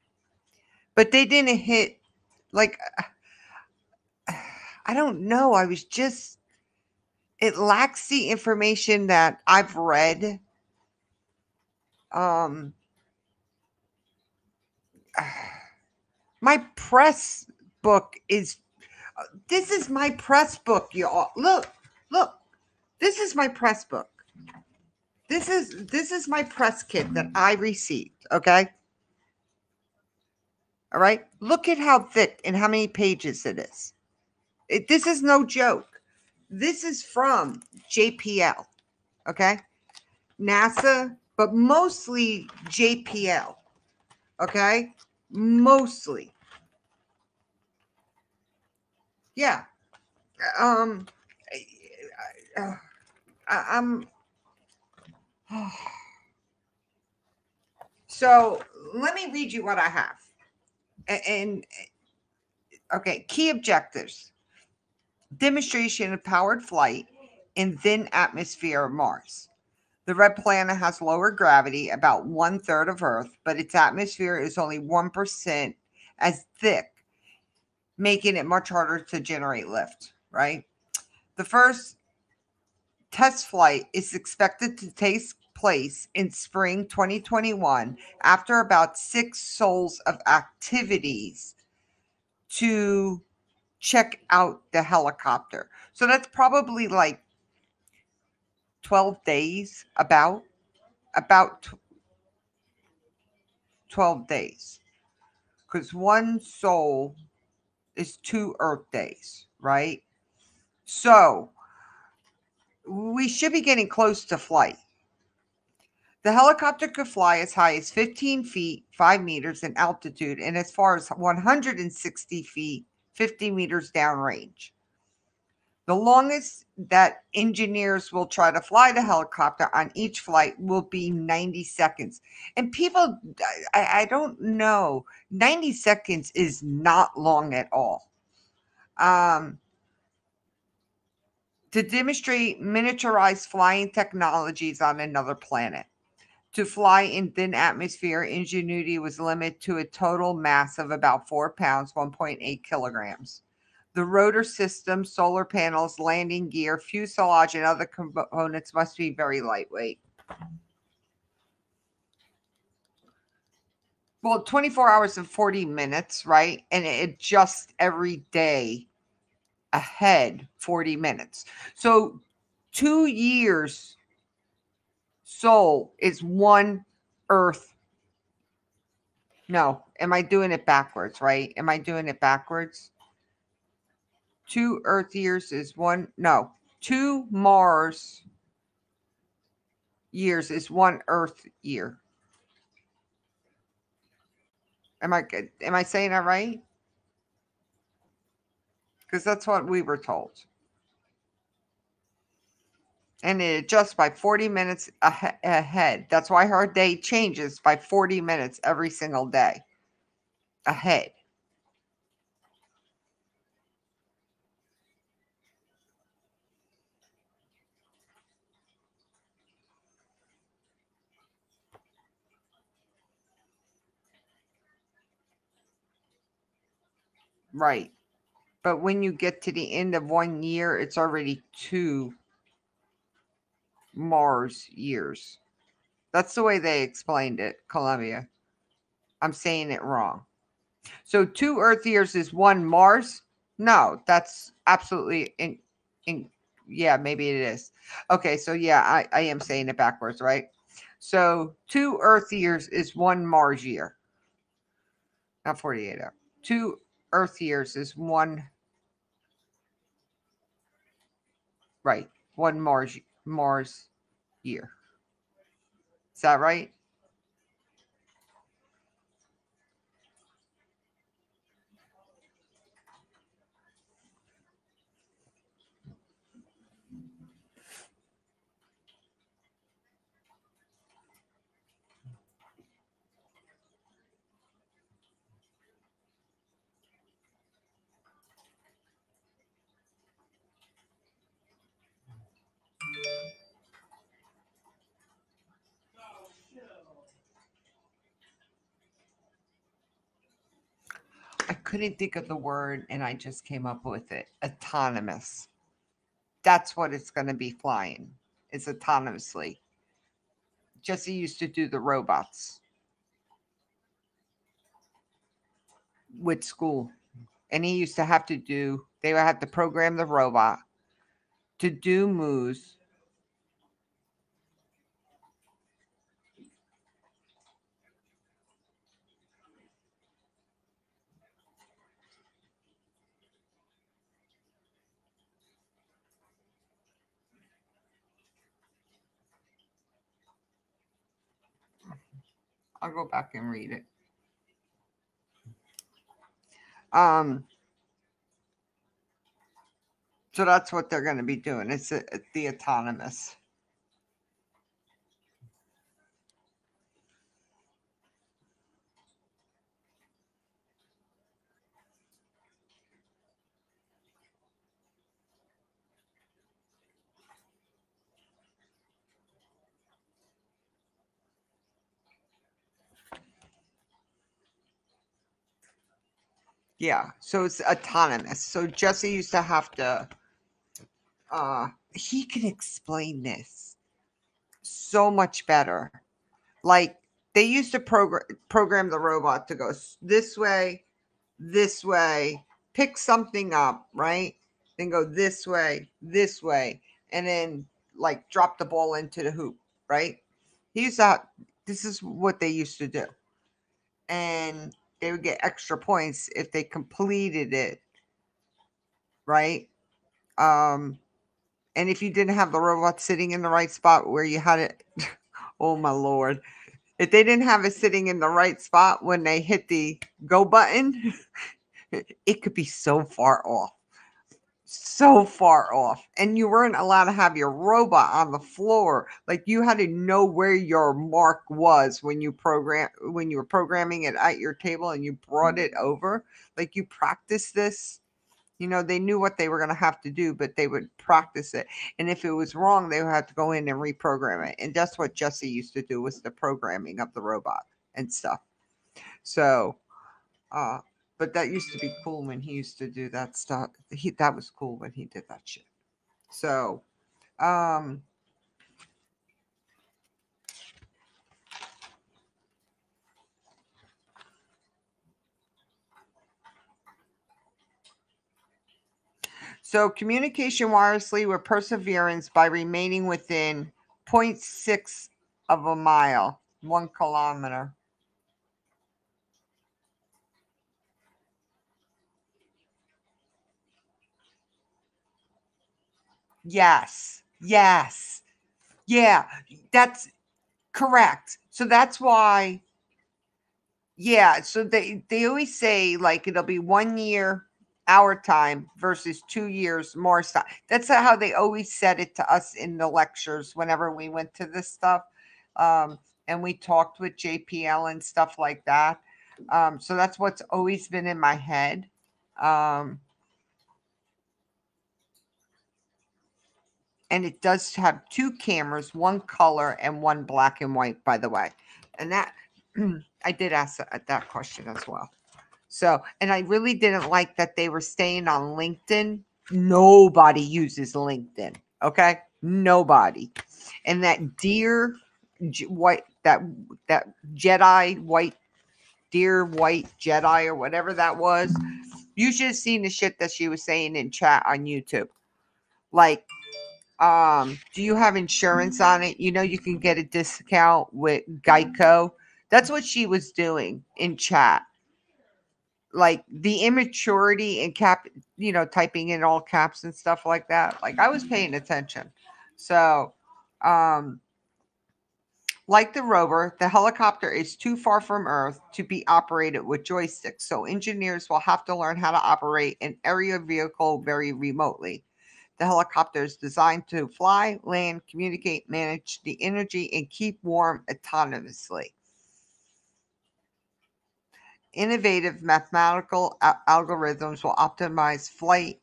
But they didn't hit, like, I don't know. I was just, it lacks the information that I've read. Um, my press book is, this is my press book, y'all. Look, look, this is my press book. This is this is my press kit that I received. Okay. All right. Look at how thick and how many pages it is. It, this is no joke. This is from JPL. Okay. NASA, but mostly JPL. Okay. Mostly. Yeah. Um, I, I, I'm. [SIGHS] So let me read you what I have. A- And, okay, key objectives demonstration of powered flight in thin atmosphere of Mars. The red planet has lower gravity, about one third of Earth, but its atmosphere is only 1% as thick, making it much harder to generate lift, right? The first test flight is expected to take place in spring 2021 after about six sols of activities to check out the helicopter. So that's probably like 12 days about about 12 days because one sol is two earth days right? So we should be getting close to flight. The helicopter could fly as high as 15 feet 5 meters in altitude and as far as 160 feet 50 meters downrange the longest that engineers will try to fly the helicopter on each flight will be 90 seconds. And people, I, I don't know, 90 seconds is not long at all. Um, to demonstrate miniaturized flying technologies on another planet. To fly in thin atmosphere, Ingenuity was limited to a total mass of about four pounds, 1.8 kilograms. The rotor system, solar panels, landing gear, fuselage, and other components must be very lightweight. Well, 24 hours and 40 minutes, right? And it adjusts every day ahead 40 minutes. So two years soul is one earth. No, am I doing it backwards, right? Am I doing it backwards? Two Earth years is one. No, two Mars years is one Earth year. Am I? Am I saying that right? Because that's what we were told. And it adjusts by 40 minutes ahead. That's why her day changes by 40 minutes every single day ahead. Right. But when you get to the end of one year, it's already two Mars years. That's the way they explained it, Columbia. I'm saying it wrong. So two Earth years is one Mars? No, that's absolutely in, in yeah, maybe it is. Okay, so yeah, I, I am saying it backwards, right? So two Earth years is one Mars year. Not 48 hours. Two Earth years is one right, one Mars Mars year. Is that right? I couldn't think of the word and I just came up with it. Autonomous. That's what it's going to be flying. It's autonomously. Jesse used to do the robots with school. And he used to have to do, they would have to program the robot to do moves. I'll go back and read it. Um, so that's what they're going to be doing. It's a, the autonomous. Yeah, so it's autonomous. So Jesse used to have to uh he can explain this so much better. Like they used to program program the robot to go this way, this way, pick something up, right? Then go this way, this way, and then like drop the ball into the hoop, right? He used to this is what they used to do. And they would get extra points if they completed it, right? Um and if you didn't have the robot sitting in the right spot where you had it, [LAUGHS] oh my lord. If they didn't have it sitting in the right spot when they hit the go button, [LAUGHS] it could be so far off. So far off. And you weren't allowed to have your robot on the floor. Like you had to know where your mark was when you program when you were programming it at your table and you brought it over. Like you practice this you know, they knew what they were going to have to do, but they would practice it. And if it was wrong, they would have to go in and reprogram it. And that's what Jesse used to do was the programming of the robot and stuff. So, uh, but that used to be cool when he used to do that stuff. He that was cool when he did that shit. So, um, So communication wirelessly with perseverance by remaining within 0.6 of a mile, one kilometer. Yes. Yes. Yeah, that's correct. So that's why yeah, so they they always say like it'll be 1 year our time versus 2 years more time. That's how they always said it to us in the lectures whenever we went to this stuff. Um and we talked with JPL and stuff like that. Um so that's what's always been in my head. Um and it does have two cameras, one color and one black and white, by the way. And that [CLEARS THROAT] I did ask that, that question as well. So, and I really didn't like that they were staying on LinkedIn. Nobody uses LinkedIn. Okay. Nobody. And that deer white, that, that Jedi white, deer white Jedi or whatever that was. You should have seen the shit that she was saying in chat on YouTube. Like, um, do you have insurance on it? You know, you can get a discount with Geico. That's what she was doing in chat. Like the immaturity and cap, you know, typing in all caps and stuff like that. Like I was paying attention. So, um, like the rover, the helicopter is too far from Earth to be operated with joysticks, so engineers will have to learn how to operate an aerial vehicle very remotely. The helicopter is designed to fly, land, communicate, manage the energy, and keep warm autonomously. Innovative mathematical algorithms will optimize flight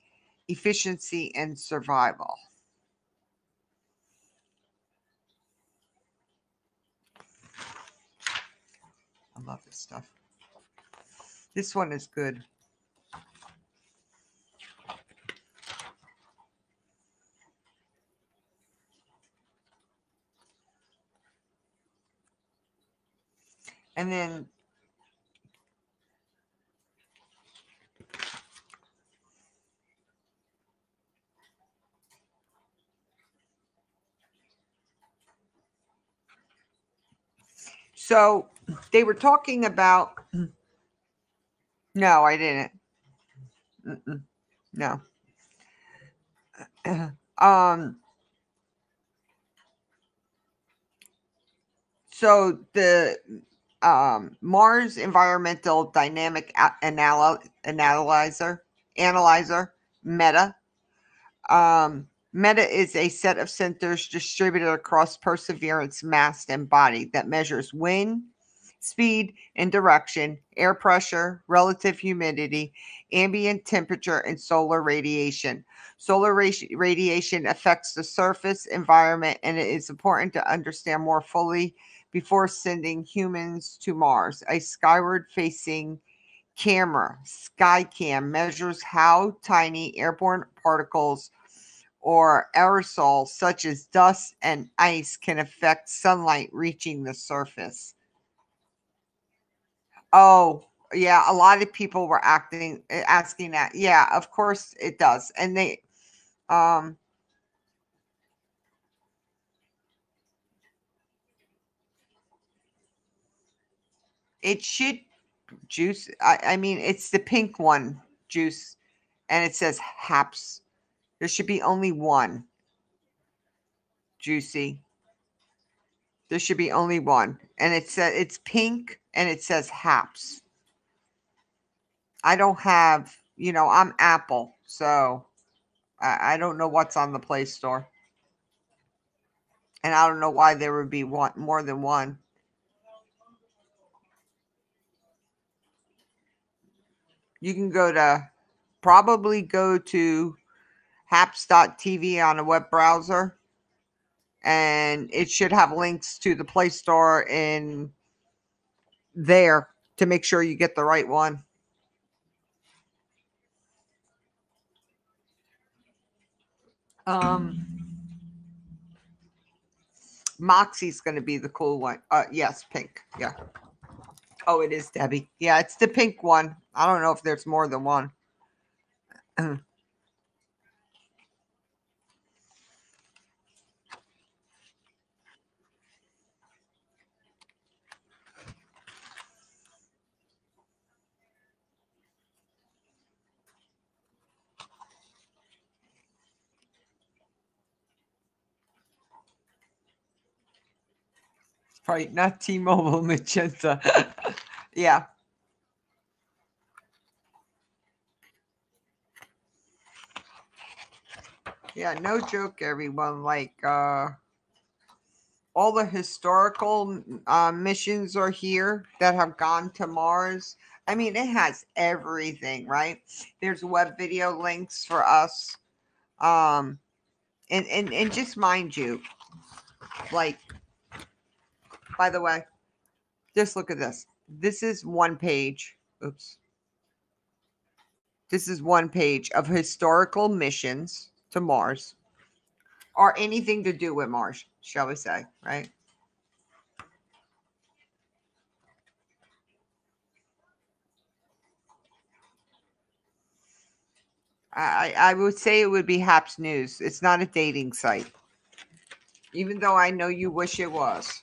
efficiency and survival. I love this stuff. This one is good. And then so they were talking about no i didn't Mm-mm. no [CLEARS THROAT] um so the um mars environmental dynamic analyzer analyzer meta um Meta is a set of sensors distributed across Perseverance mast and body that measures wind, speed and direction, air pressure, relative humidity, ambient temperature, and solar radiation. Solar radi- radiation affects the surface environment, and it is important to understand more fully before sending humans to Mars. A skyward facing camera, SkyCam, measures how tiny airborne particles or aerosols such as dust and ice can affect sunlight reaching the surface. Oh, yeah, a lot of people were acting eh, asking that. Yeah, of course it does. And they um it should juice I, I mean it's the pink one juice and it says Happs. There should be only one juicy. There should be only one and it says it's pink and it says Happs. I don't have you know i'm apple so i, I don't know what's on the play store. And i don't know why there would be one more than one you can go to probably go to Happs.tv on a web browser and it should have links to the play store in there to make sure you get the right one. Um MOXIE's going to be the cool one. Uh yes pink. Yeah oh it is debbie. Yeah it's the pink one. I don't know if there's more than one [CLEARS THROAT] Right, not T-Mobile [LAUGHS] Magenta. [LAUGHS] yeah. Yeah, no joke, everyone. Like, uh, all the historical uh, missions are here that have gone to Mars. I mean, it has everything, right? There's web video links for us. Um, and, and, and just mind you, like, by the way, just look at this. This is one page. Oops. This is one page of historical missions to Mars or anything to do with Mars, shall we say, right? I, I would say it would be Happs News. It's not a dating site, even though I know you wish it was.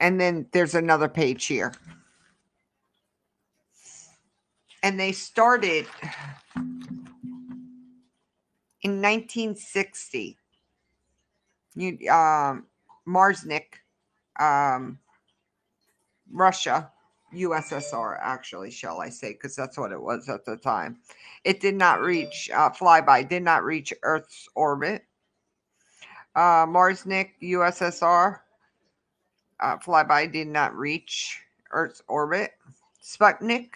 And then there's another page here. And they started in 1960. You, um, Marsnik, um, Russia, USSR, actually, shall I say, because that's what it was at the time. It did not reach uh, flyby, did not reach Earth's orbit. Uh, Marsnik, USSR, uh, flyby did not reach Earth's orbit. Sputnik.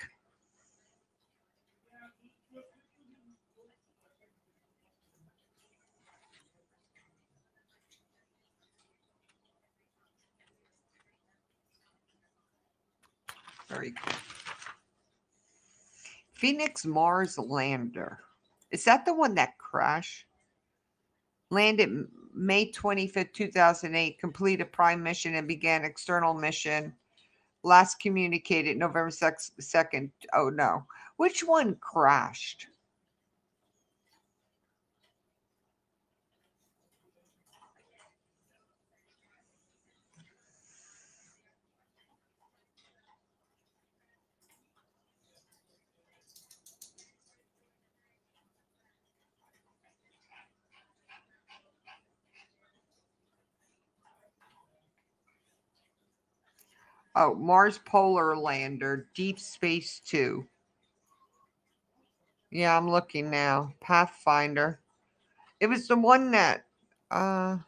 Very good. Phoenix Mars lander. Is that the one that crashed? Landed May 25th, 2008, completed prime mission and began external mission. Last communicated November 2nd. Oh no. Which one crashed? Oh, Mars Polar Lander, Deep Space Two. Yeah, I'm looking now. Pathfinder. It was the one that uh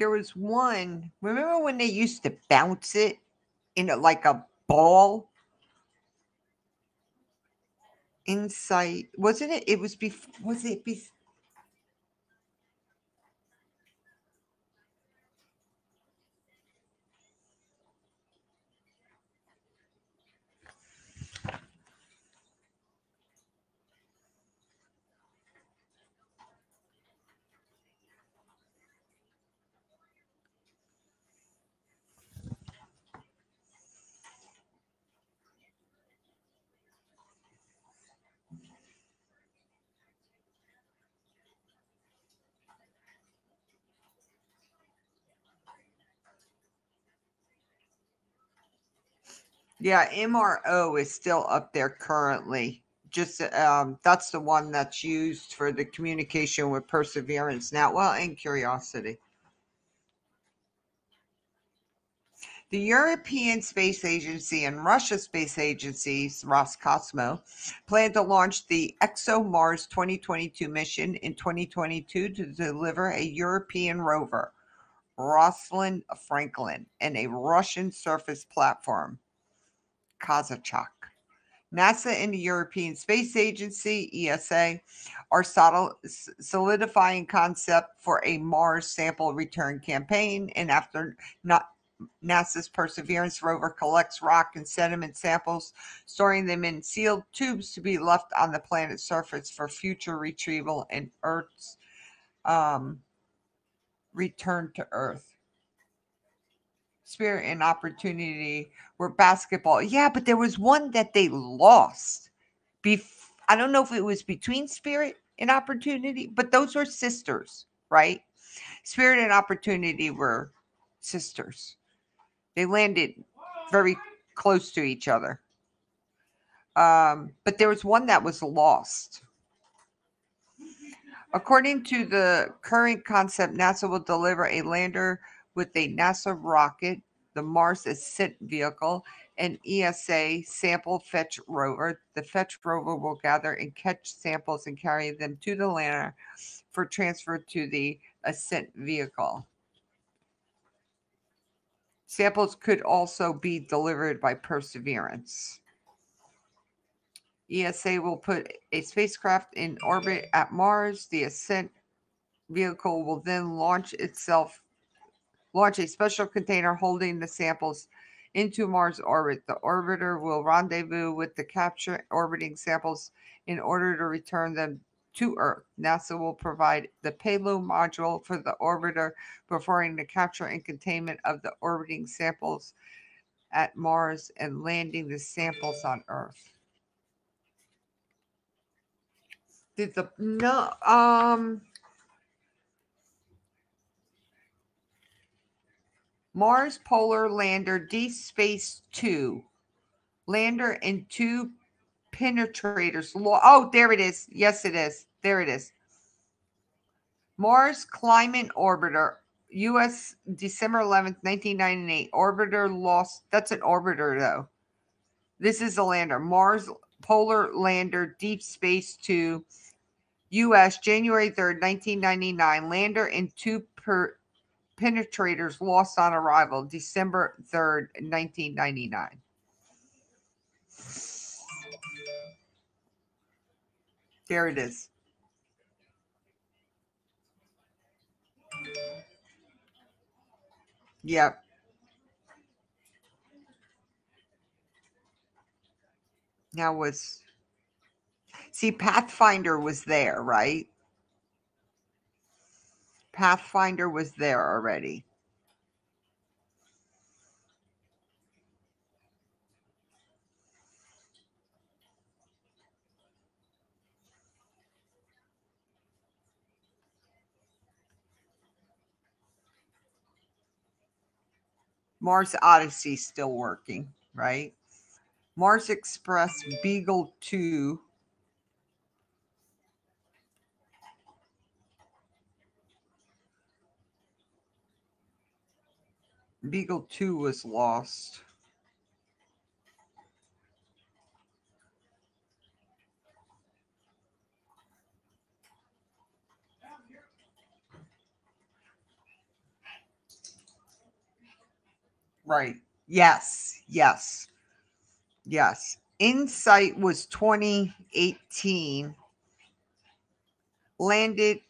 there was one. Remember when they used to bounce it in a, like a ball? Insight, wasn't it? It was before. Was it before? Yeah, MRO is still up there currently. Just um, that's the one that's used for the communication with Perseverance now. Well, and Curiosity. The European Space Agency and Russia Space Agency's Roscosmos plan to launch the ExoMars 2022 mission in 2022 to deliver a European rover, Rosalind Franklin, and a Russian surface platform, Kazachok. NASA and the European Space Agency, ESA, are solidifying concept for a Mars sample return campaign. And after NASA's Perseverance rover collects rock and sediment samples, storing them in sealed tubes to be left on the planet's surface for future retrieval and Earth's um, return to Earth. Spirit and Opportunity were basketball. Yeah, but there was one that they lost. Bef- I don't know if it was between Spirit and Opportunity, but those were sisters, right? Spirit and Opportunity were sisters. They landed very close to each other. Um, but there was one that was lost. According to the current concept, NASA will deliver a lander with a NASA rocket, the Mars Ascent vehicle, and ESA sample fetch rover. The fetch rover will gather and catch samples and carry them to the lander for transfer to the ascent vehicle. Samples could also be delivered by Perseverance. ESA will put a spacecraft in orbit at Mars. The ascent vehicle will then launch itself launch a special container holding the samples into Mars orbit. The orbiter will rendezvous with the capture orbiting samples in order to return them to Earth. NASA will provide the payload module for the orbiter, performing the capture and containment of the orbiting samples at Mars and landing the samples on Earth. Did the no um Mars Polar Lander Deep Space 2 lander and two penetrators. Oh, there it is. Yes, it is. There it is. Mars Climate Orbiter, U.S. December 11th, 1998. Orbiter lost. That's an orbiter, though. This is a lander. Mars Polar Lander Deep Space 2, U.S. January 3rd, 1999. Lander and two per penetrators lost on arrival December 3rd, 1999. There it is. Yep. Now was see Pathfinder was there, right? Pathfinder was there already. Mars Odyssey still working, right? Mars Express Beagle 2 Beagle 2 was lost. Right. Yes. Yes. Yes. Insight was 2018. Landed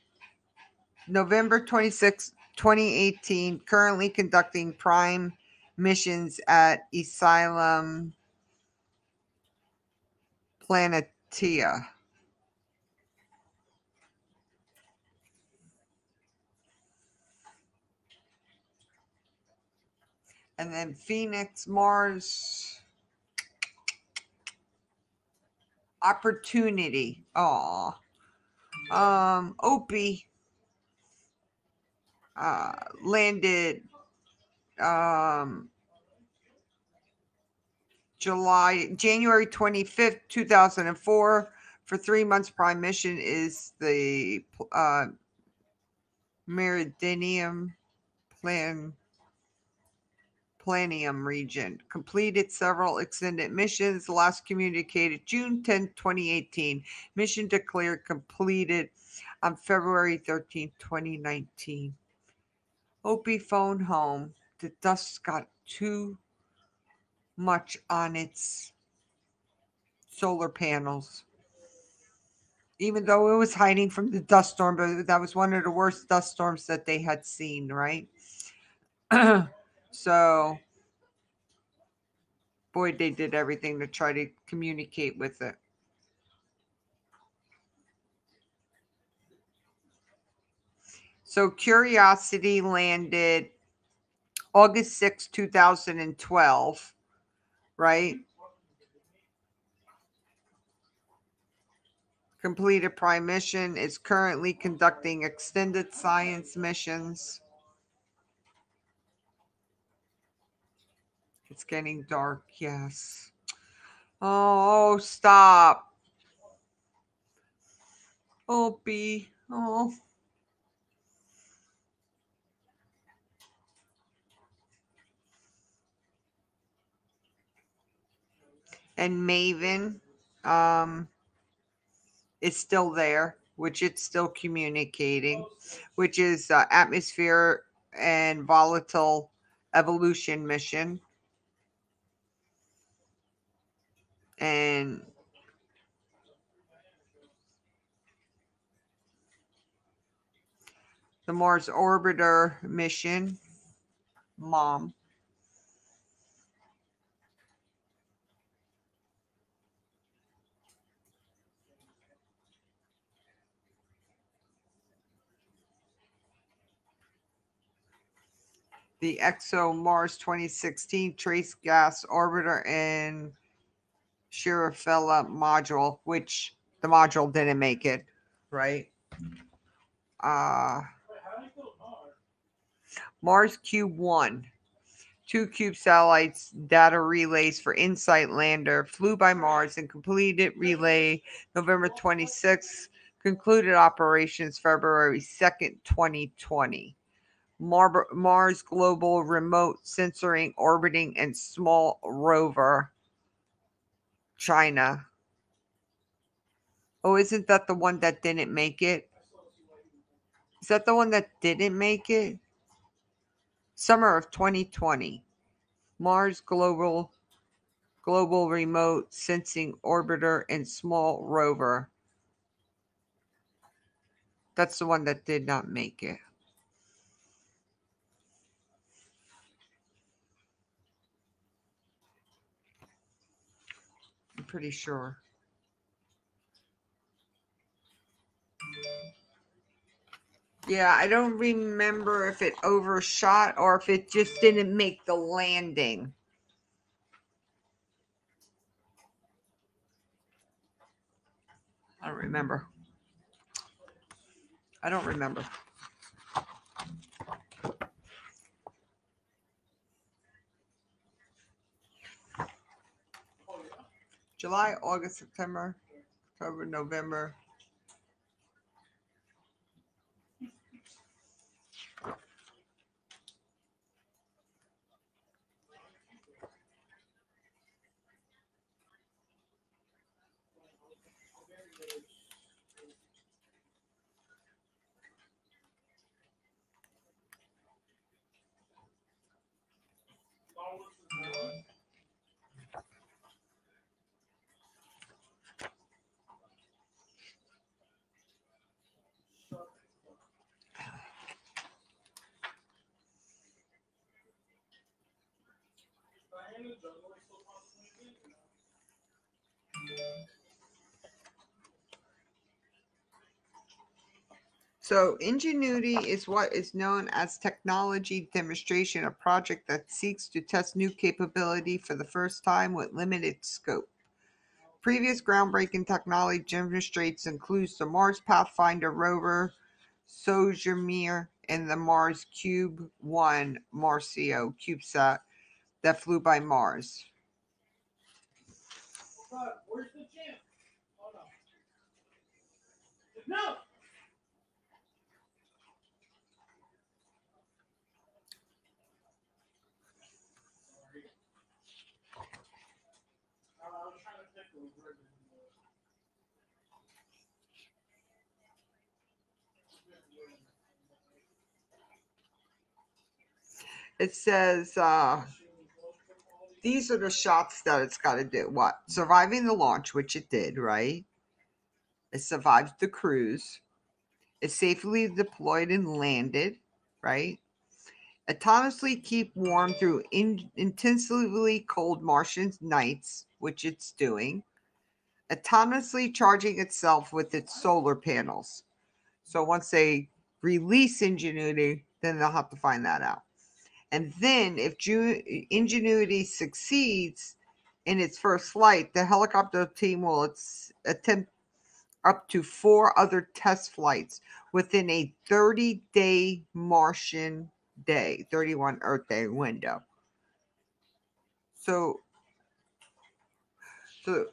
November 26, 2018. Currently conducting prime missions at Elysium Planitia. And then Phoenix, Mars. Opportunity. Aw. Um, Opie uh, landed um, July, January 25th, 2004. For three months, prime mission is the uh, Meridiani Plan Planum region. Completed several extended missions. Last communicated June 10, 2018. Mission declared completed on February 13, 2019. Opie phone home. The dust got too much on its solar panels. Even though it was hiding from the dust storm, but that was one of the worst dust storms that they had seen, right? [CLEARS THROAT] So, boy, they did everything to try to communicate with it. So, Curiosity landed August 6, 2012, right? Completed prime mission, is currently conducting extended science missions. It's getting dark, yes. Oh, stop. Opie. Oh. oh. And Maven um, is still there, which it's still communicating, which is uh, atmosphere and volatile evolution mission. And the Mars orbiter mission, mom. The ExoMars 2016 Trace Gas Orbiter and Schiaparelli module, which the module didn't make it, right? Uh, Mars Cube 1. Two Cube satellites data relays for InSight lander flew by Mars and completed relay November 26th, concluded operations February 2nd, 2020. Mar- Mars Global Remote Sensoring Orbiting and Small Rover, China. Oh, isn't that the one that didn't make it? Is that the one that didn't make it? Summer of 2020. Mars Global Global Remote Sensing Orbiter and Small Rover. That's the one that did not make it. Pretty sure. Yeah, I don't remember if it overshot or if it just didn't make the landing. I don't remember. I don't remember. July, August, September, October, November. So, Ingenuity is what is known as technology demonstration, a project that seeks to test new capability for the first time with limited scope. Previous groundbreaking technology demonstrates includes the Mars Pathfinder rover, Sojourner, and the Mars Cube 1 MarCO CubeSat that flew by Mars. No! Uh, I was trying to think of where the- It says uh, these are the shots that it's got to do. What? Surviving the launch, which it did, right? It survived the cruise. It safely deployed and landed, right? Autonomously keep warm through in- intensely cold Martian nights, which it's doing. Autonomously charging itself with its solar panels. So once they release Ingenuity, then they'll have to find that out. And then, if Ingenuity succeeds in its first flight, the helicopter team will attempt up to four other test flights within a 30 day Martian day, 31 Earth day window. So, so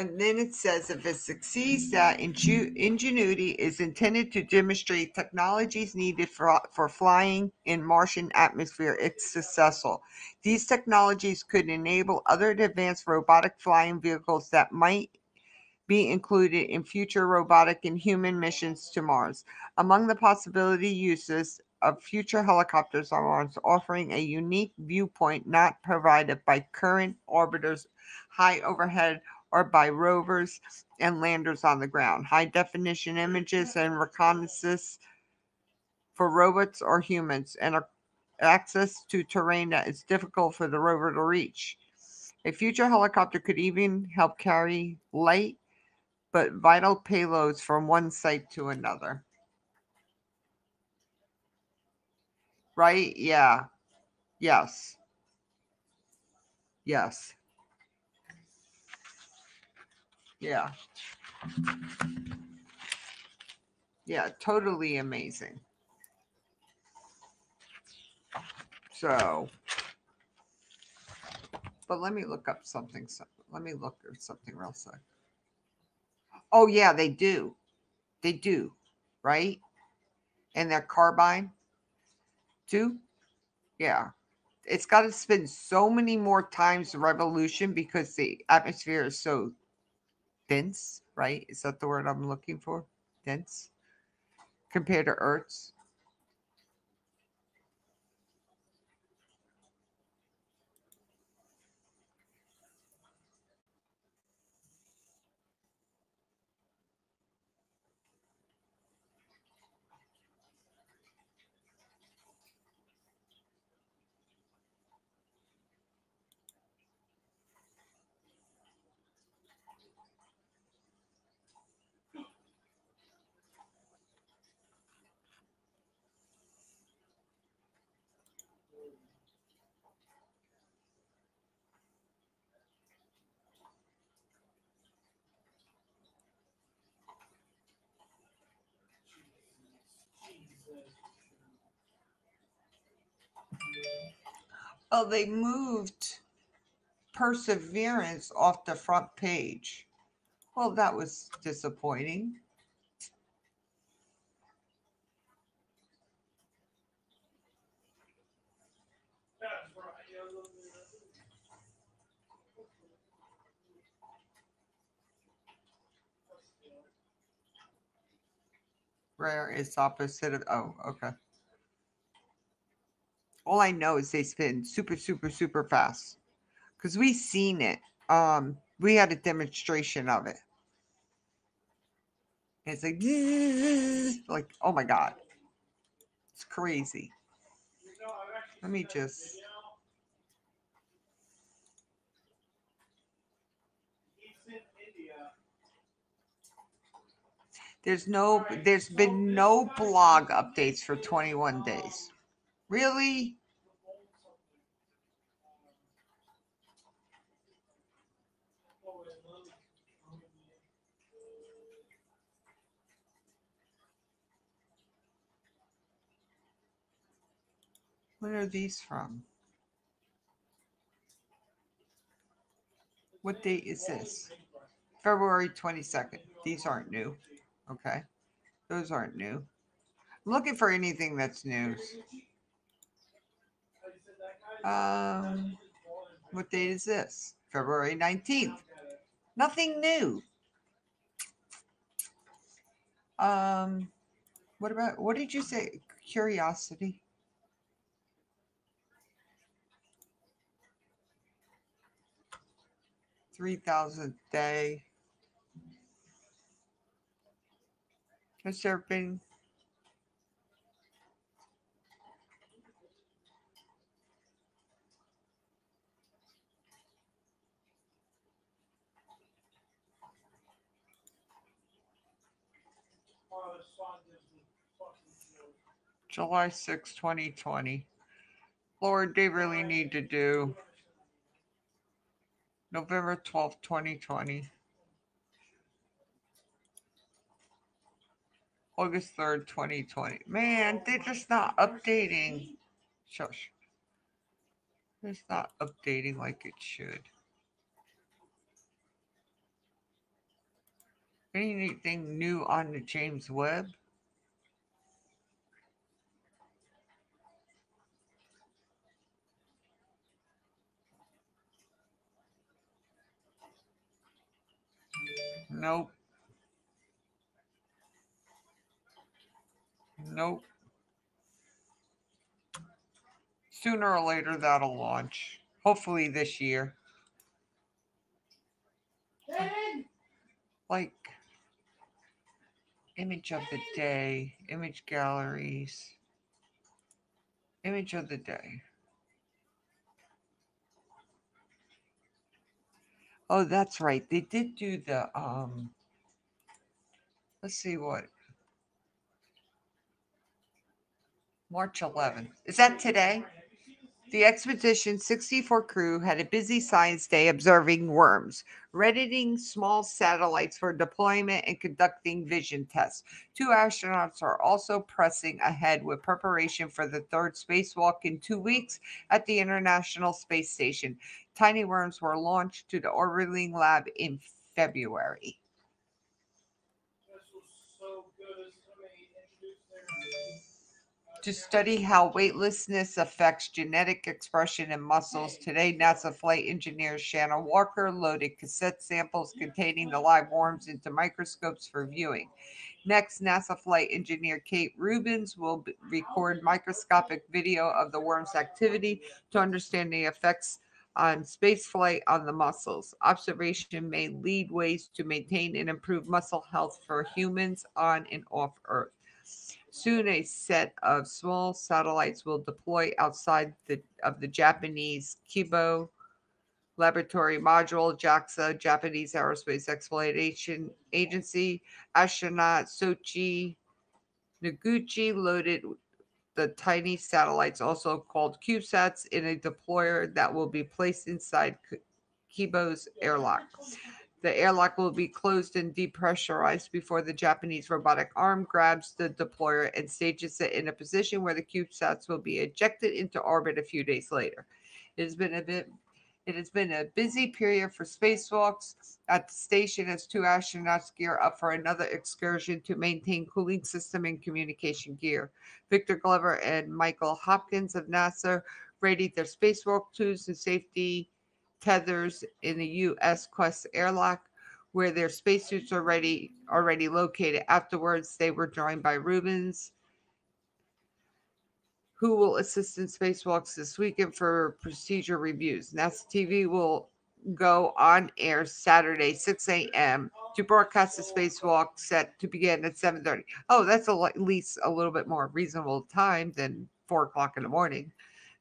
And then it says if it succeeds, that ingenuity is intended to demonstrate technologies needed for, for flying in Martian atmosphere. It's successful. These technologies could enable other advanced robotic flying vehicles that might be included in future robotic and human missions to Mars. Among the possibility uses of future helicopters on Mars, offering a unique viewpoint not provided by current orbiters high overhead or by rovers and landers on the ground. High definition images and reconnaissance for robots or humans, and access to terrain that is difficult for the rover to reach. A future helicopter could even help carry light but vital payloads from one site to another. Right? Yeah. Yes. Yes. Yeah. Yeah, totally amazing. So, but let me look up something. so- Let me look at something real quick. Oh, yeah, they do. They do, right? And their carbine, too. Yeah. It's got to spin so many more times the revolution because the atmosphere is so dense, right? Is that the word I'm looking for? Dense compared to Earth's. Oh, they moved Perseverance off the front page. Well, that was disappointing. That's right, yeah, look at that. Rare is opposite of. Oh, okay. All I know is they spin super, super, super fast. Because we seen it. Um, we had a demonstration of it. It's like, [LAUGHS] like, oh my god, it's crazy. Let me just- video. He's in India. There's no, there's been no blog updates for 21 days. Really? Where are these from? What date is this? February 22nd. These aren't new. Okay. Those aren't new. I'm looking for anything that's news. Um, what date is this? February 19th. Nothing new. Um, what about, what did you say? Curiosity? Three thousand day. Has there been? July 6, 2020. Lord, they really need to do November 12th, 2020. August 3rd, 2020. Man, they're just not updating. Shush. It's not updating like it should. Anything new on the James Webb? Nope. Nope. Sooner or later, that'll launch. Hopefully this year. Like, image of the day, image galleries, image of the day. Oh, that's right. They did do the um let's see what March 11th. Is that today? The Expedition 64 crew had a busy science day observing worms, readying small satellites for deployment and conducting vision tests. Two astronauts are also pressing ahead with preparation for the third spacewalk in two weeks at the International Space Station. Tiny worms were launched to the orbiting lab in February. To study how weightlessness affects genetic expression in muscles, today NASA flight engineer Shannon Walker loaded cassette samples containing the live worms into microscopes for viewing. Next, NASA flight engineer Kate Rubins will record microscopic video of the worm's activity to understand the effects on spaceflight on the muscles. Observation may lead ways to maintain and improve muscle health for humans on and off Earth. Soon, a set of small satellites will deploy outside the, of the Japanese Kibo Laboratory Module, JAXA, Japanese Aerospace Exploration Agency. Astronaut Soichi Noguchi loaded the tiny satellites, also called CubeSats, in a deployer that will be placed inside Kibo's airlock. The airlock will be closed and depressurized before the Japanese robotic arm grabs the deployer and stages it in a position where the CubeSats will be ejected into orbit a few days later. It has been a bit it has been a busy period for spacewalks at the station as two astronauts gear up for another excursion to maintain cooling system and communication gear. Victor Glover and Michael Hopkins of NASA readied their spacewalk tools and safety tethers in the U.S. Quest airlock, where their spacesuits are already already located. Afterwards, they were joined by Rubins, who will assist in spacewalks this weekend for procedure reviews. NASA TV will go on air Saturday, 6 a.m. to broadcast the spacewalk set to begin at 7:30. Oh, that's a, at least a little bit more reasonable time than four o'clock in the morning.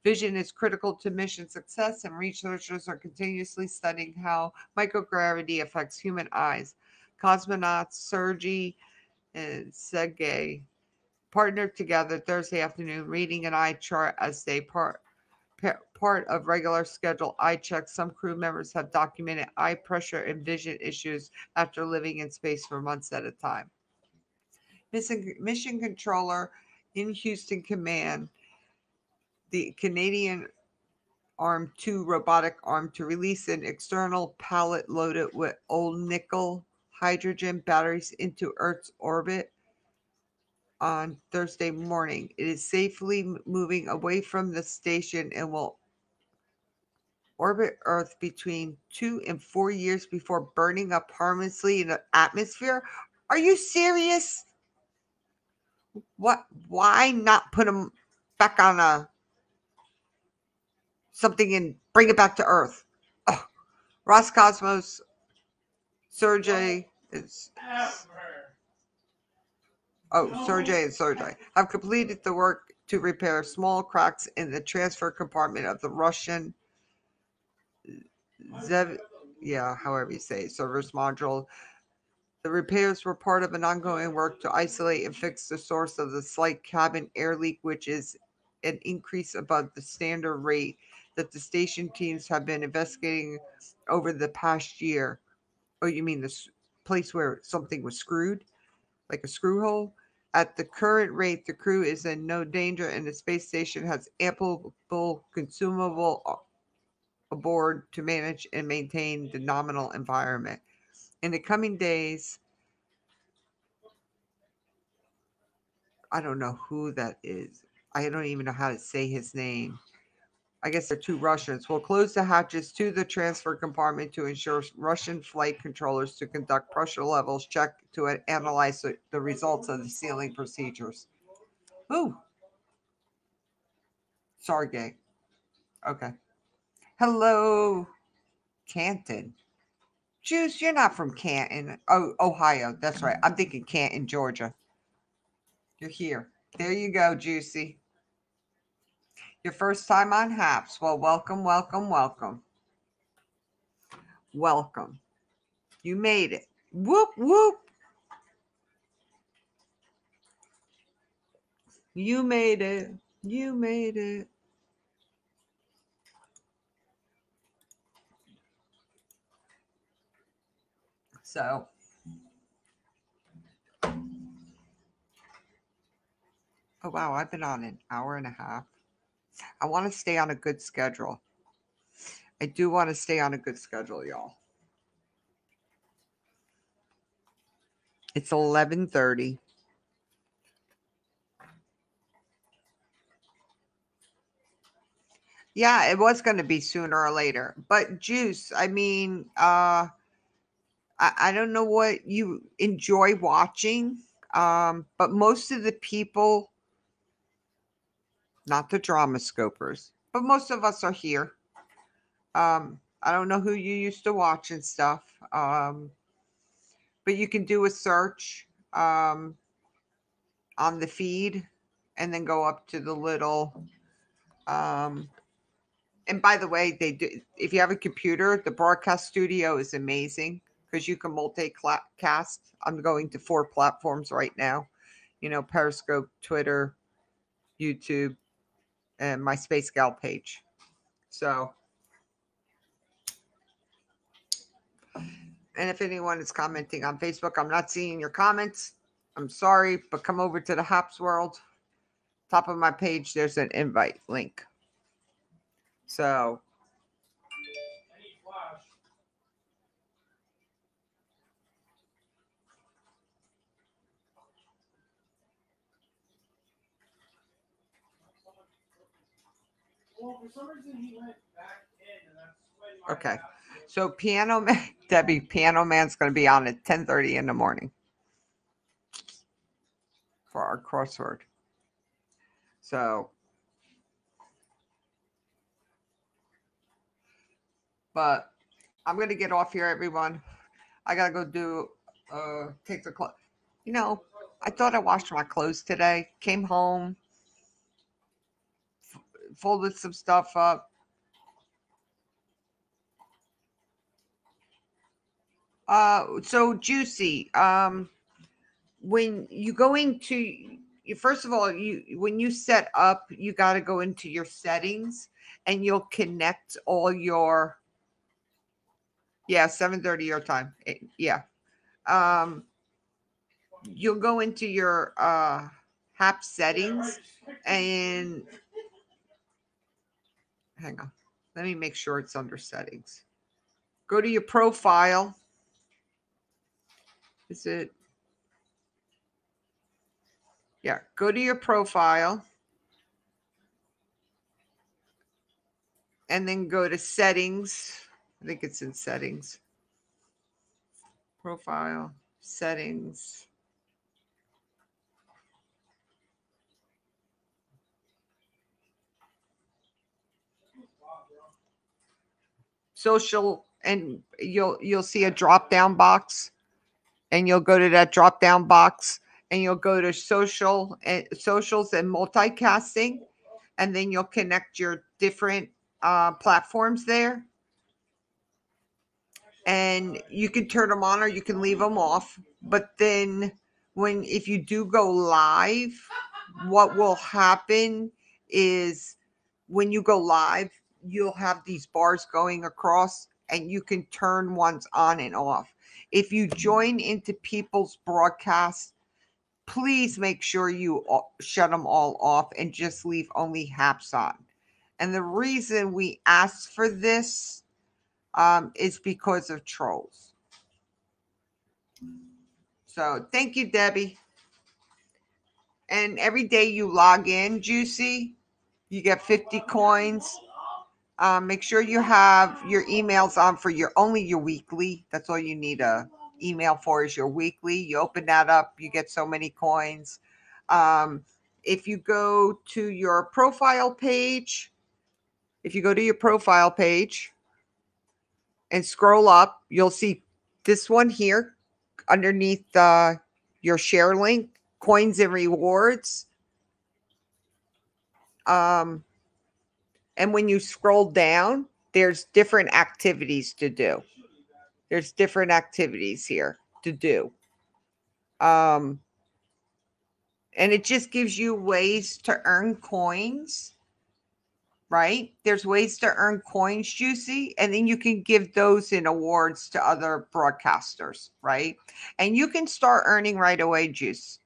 Vision is critical to mission success, and researchers are continuously studying how microgravity affects human eyes. Cosmonauts Sergei and uh, Sergei partnered together Thursday afternoon, reading an eye chart as they part part of regular scheduled eye checks. Some crew members have documented eye pressure and vision issues after living in space for months at a time. Mission, mission controller in Houston Command, the Canadian Arm 2 robotic arm to release an external pallet loaded with old nickel hydrogen batteries into Earth's orbit on Thursday morning. It is safely moving away from the station and will orbit Earth between two and four years before burning up harmlessly in the atmosphere. Are you serious? What? Why not put them back on a something and bring it back to Earth? Oh, Roscosmos, Sergey is. Oh, Sergey and Sergey have completed the work to repair small cracks in the transfer compartment of the Russian Zev, yeah, however you say service module. The repairs were part of an ongoing work to isolate and fix the source of the slight cabin air leak, which is an increase above the standard rate that the station teams have been investigating over the past year. Oh, you mean this place where something was screwed, like a screw hole? At the current rate, the crew is in no danger, and the space station has ample consumable aboard to manage and maintain the nominal environment. In the coming days, I don't know who that is. I don't even know how to say his name. I guess they're two Russians. Will close the hatches to the transfer compartment to ensure Russian flight controllers to conduct pressure levels check to analyze the, results of the sealing procedures. Ooh. Sergey. Okay. Hello, Canton. Juice, you're not from Canton. Oh, Ohio. That's right. I'm thinking Canton, Georgia. You're here. There you go, Juicy. Your first time on Happs. Well, welcome, welcome, welcome. Welcome. You made it. Whoop, whoop. You made it. You made it. So, oh wow, I've been on an hour and a half. I want to stay on a good schedule. I do want to stay on a good schedule, y'all. It's 11:30. Yeah, it was going to be sooner or later. But juice, I mean, uh I, I don't know what you enjoy watching, um, but most of the people, not the drama scopers, but most of us are here. Um, I don't know who you used to watch and stuff, um, but you can do a search um, on the feed and then go up to the little. Um, and by the way, they do. If you have a computer, the broadcast studio is amazing because you can multicast. I'm going to four platforms right now, you know, Periscope, Twitter, YouTube, and my Space Gal page. So, and if anyone is commenting on Facebook, I'm not seeing your comments. I'm sorry, but come over to the Hops World. Top of my page, there's an invite link. So, Any flash. Well, for some reason he went back in, and that's when my Okay. so Piano Man, [LAUGHS] Debbie, Piano Man's going to be on at 10:30 in the morning for our crossword. So, but I'm going to get off here, everyone. I got to go do, uh, take the clothes. You know, I thought I washed my clothes today. Came home, folded some stuff up. Uh, so juicy. Um, when you go into, you first of all, you when you set up, you got to go into your settings, and you'll connect all your. Yeah, seven thirty your time. Eh, Yeah, um, you'll go into your uh HAP settings and hang on. Let me make sure it's under settings. Go to your profile. Is it? Yeah, go to your profile. And then go to settings. I think it's in settings. Profile, settings. Social and you'll you'll see a drop down box and you'll go to that drop down box and you'll go to social and socials and multicasting and then you'll connect your different uh, platforms there. And you can turn them on or you can leave them off but then when if you do go live what will happen is when you go live you'll have these bars going across and you can turn ones on and off. If you join into people's broadcasts please make sure you shut them all off and just leave only Happs on. And the reason we asked for this um, is because of trolls. So thank you debbie. And every day you log in, Juicy, you get 50 coins. Um, make sure you have your emails on for your only your weekly. That's all you need a email for is your weekly. You open that up, you get so many coins. Um, if you go to your profile page, if you go to your profile page and scroll up, you'll see this one here underneath uh, your share link, coins and rewards. Um, and when you scroll down, there's different activities to do. There's different activities here to do. Um, and it just gives you ways to earn coins right there's ways to earn coins juicy and then you can give those in awards to other broadcasters right and you can start earning right away juice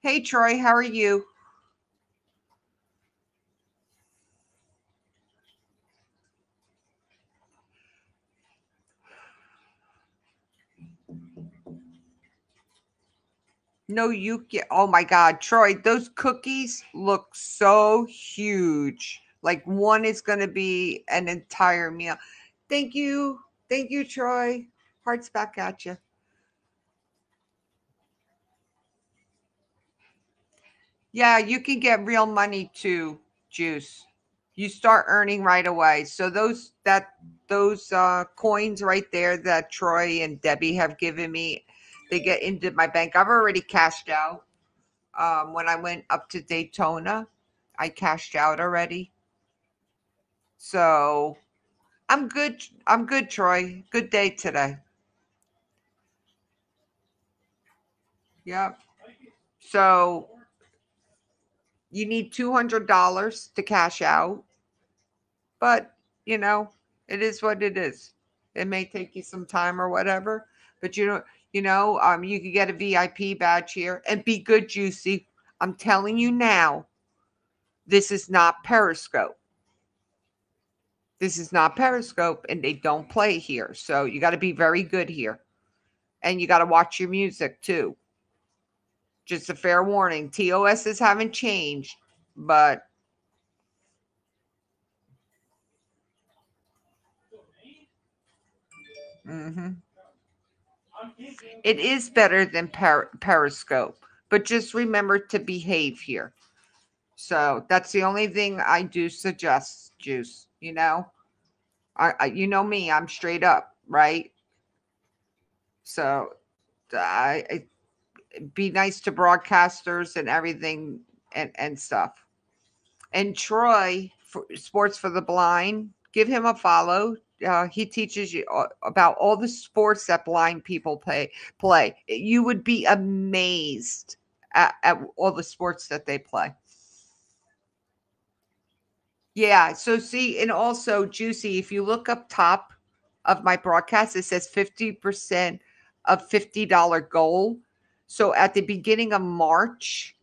hey troy how are you No, you get. Oh my God, Troy, those cookies look so huge. Like one is going to be an entire meal. Thank you. Thank you, Troy. Hearts back at you. Yeah, you can get real money too, Juice. You start earning right away. So those that those uh coins right there that Troy and Debbie have given me they get into my bank. I've already cashed out. Um, when I went up to Daytona, I cashed out already. So I'm good. I'm good, Troy. Good day today. Yep. So you need $200 to cash out. But, you know, it is what it is. It may take you some time or whatever, but you know, you know, um, you could get a VIP badge here and be good, juicy. I'm telling you now, this is not Periscope. This is not Periscope, and they don't play here. So you got to be very good here. And you got to watch your music too. Just a fair warning. TOSs haven't changed, but mm-hmm. It is better than per- Periscope, but just remember to behave here. So that's the only thing I do suggest, Juice. You know, I, I you know me, I'm straight up, right? So I, I be nice to broadcasters and everything and and stuff. And Troy, for Sports for the Blind, give him a follow uh, he teaches you about all the sports that blind people play. Play. You would be amazed at, at all the sports that they play. Yeah. So see, and also Juicy, if you look up top of my broadcast, it says 50% of $50 goal. So at the beginning of March,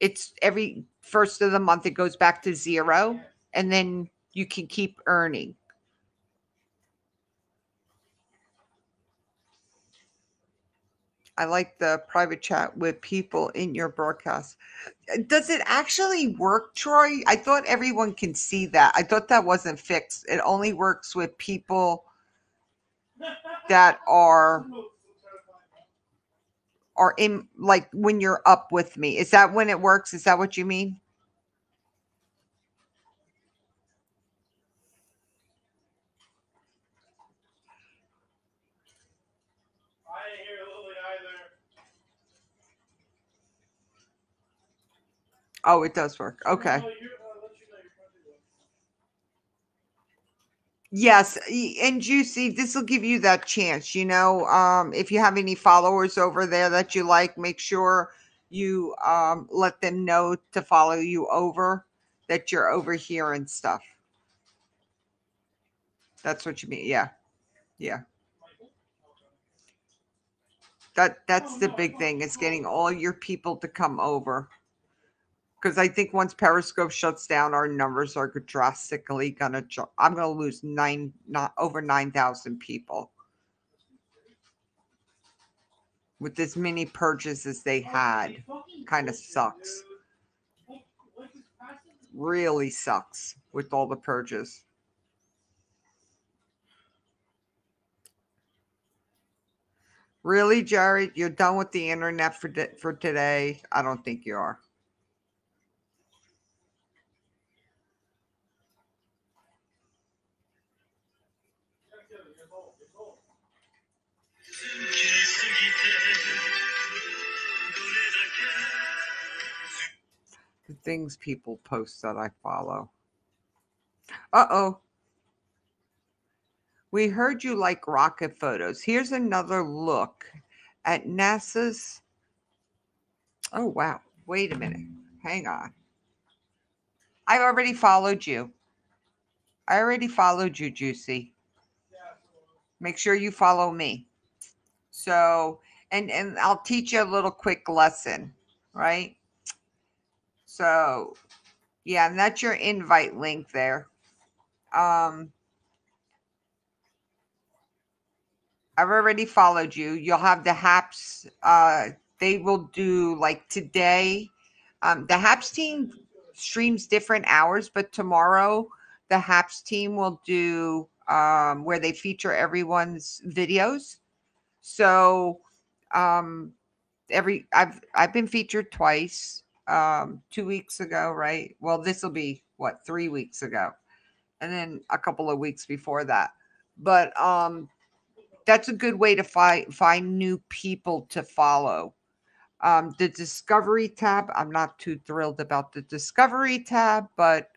it's every first of the month, it goes back to zero. And then you can keep earning. I like the private chat with people in your broadcast. Uh, does it actually work, Troy? I thought everyone can see that. I thought that wasn't fixed. It only works with people that are are in like when you're up with me. Is that when it works? Is that what you mean? Oh, it does work. Okay. Yes, and Juicy, this will give you that chance. You know, um, if you have any followers over there that you like, make sure you um, let them know to follow you over, that you're over here and stuff. That's what you mean. Yeah. Yeah. That that's the big thing is getting all your people to come over because I think once Periscope shuts down, our numbers are drastically gonna. I'm gonna lose nine, not over nine thousand people with as many purges as they had. kind of sucks. Really sucks with all the purges. Really, Jared? You're done with the internet for di- for today? I don't think you are. The things people post that I follow. Uh oh. We heard you like rocket photos. Here's another look at NASA's. Oh, wow. Wait a minute. Hang on. I already followed you. I already followed you, Juicy. Make sure you follow me. So, and and I'll teach you a little quick lesson, right? So, yeah, and that's your invite link there. Um I've already followed you. You'll have the Happs. Uh, they will do like today. Um, the Happs team streams different hours, but tomorrow the Happs team will do um, where they feature everyone's videos. So um, every I've I've been featured twice. Um, two weeks ago, right? Well, this will be what three weeks ago, and then a couple of weeks before that. But um, that's a good way to find find new people to follow. Um, the discovery tab, I'm not too thrilled about the discovery tab, but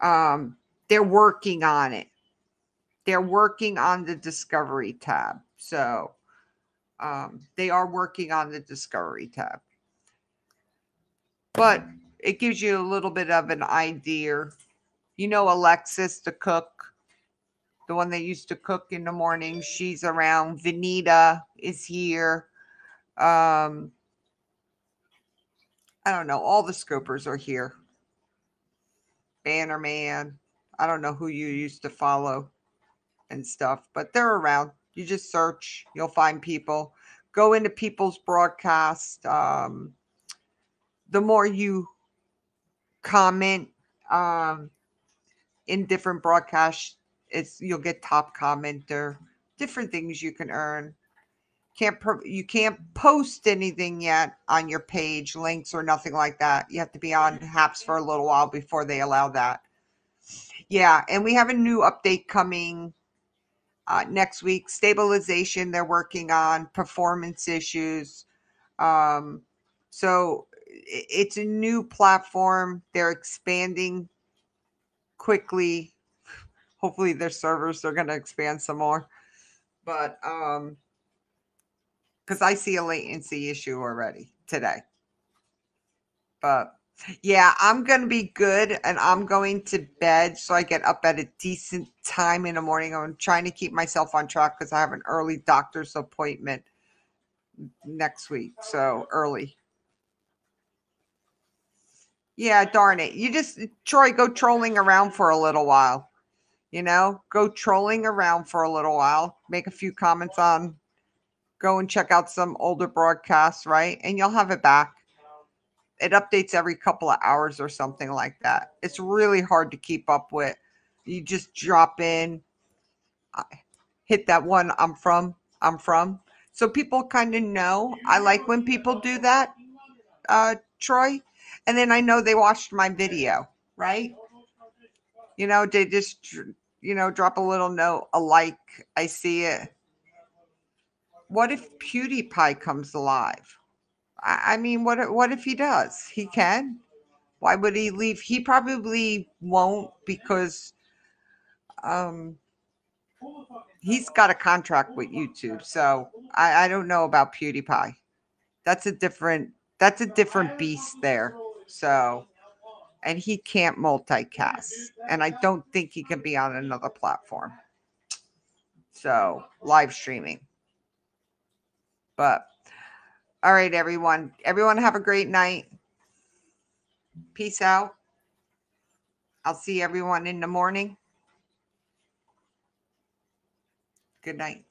um, they're working on it. They're working on the discovery tab. So um, they are working on the discovery tab. But it gives you a little bit of an idea. You know, Alexis, the cook, the one that used to cook in the morning. She's around. Vanita is here. Um, I don't know. All the scopers are here. Bannerman. I don't know who you used to follow and stuff, but they're around. You just search, you'll find people. Go into people's broadcast. Um, the more you comment um, in different broadcasts, it's you'll get top commenter, different things you can earn. Can't you can't post anything yet on your page, links or nothing like that. You have to be on Happs for a little while before they allow that. Yeah, and we have a new update coming uh, next week. Stabilization they're working on, performance issues. Um, so it's a new platform. They're expanding quickly hopefully their servers are going to expand some more but um because i see a latency issue already today but yeah i'm going to be good and i'm going to bed so i get up at a decent time in the morning. I'm trying to keep myself on track because i have an early doctor's appointment next week so early. Yeah darn it. You just troy go trolling around for a little while you know? Go trolling around for a little while. Make a few comments on go and check out some older broadcasts right? And you'll have it back it updates every couple of hours or something like that. It's really hard to keep up with. You just drop in hit that one i'm from i'm from. So people kind of know. I like when people do that uh troy. And then i know they watched my video right? You know they just you know drop a little note a like i see it. What if pewdiepie comes alive i, mean what what if he does? He can. Why would he leave? He probably won't because um he's got a contract with youtube so i i don't know about pewdiepie. That's a different that's a different beast there so and he can't multicast and i don't think he can be on another platform. So live streaming. But all right everyone. Everyone have a great night. Peace out. I'll see everyone in the morning. Good night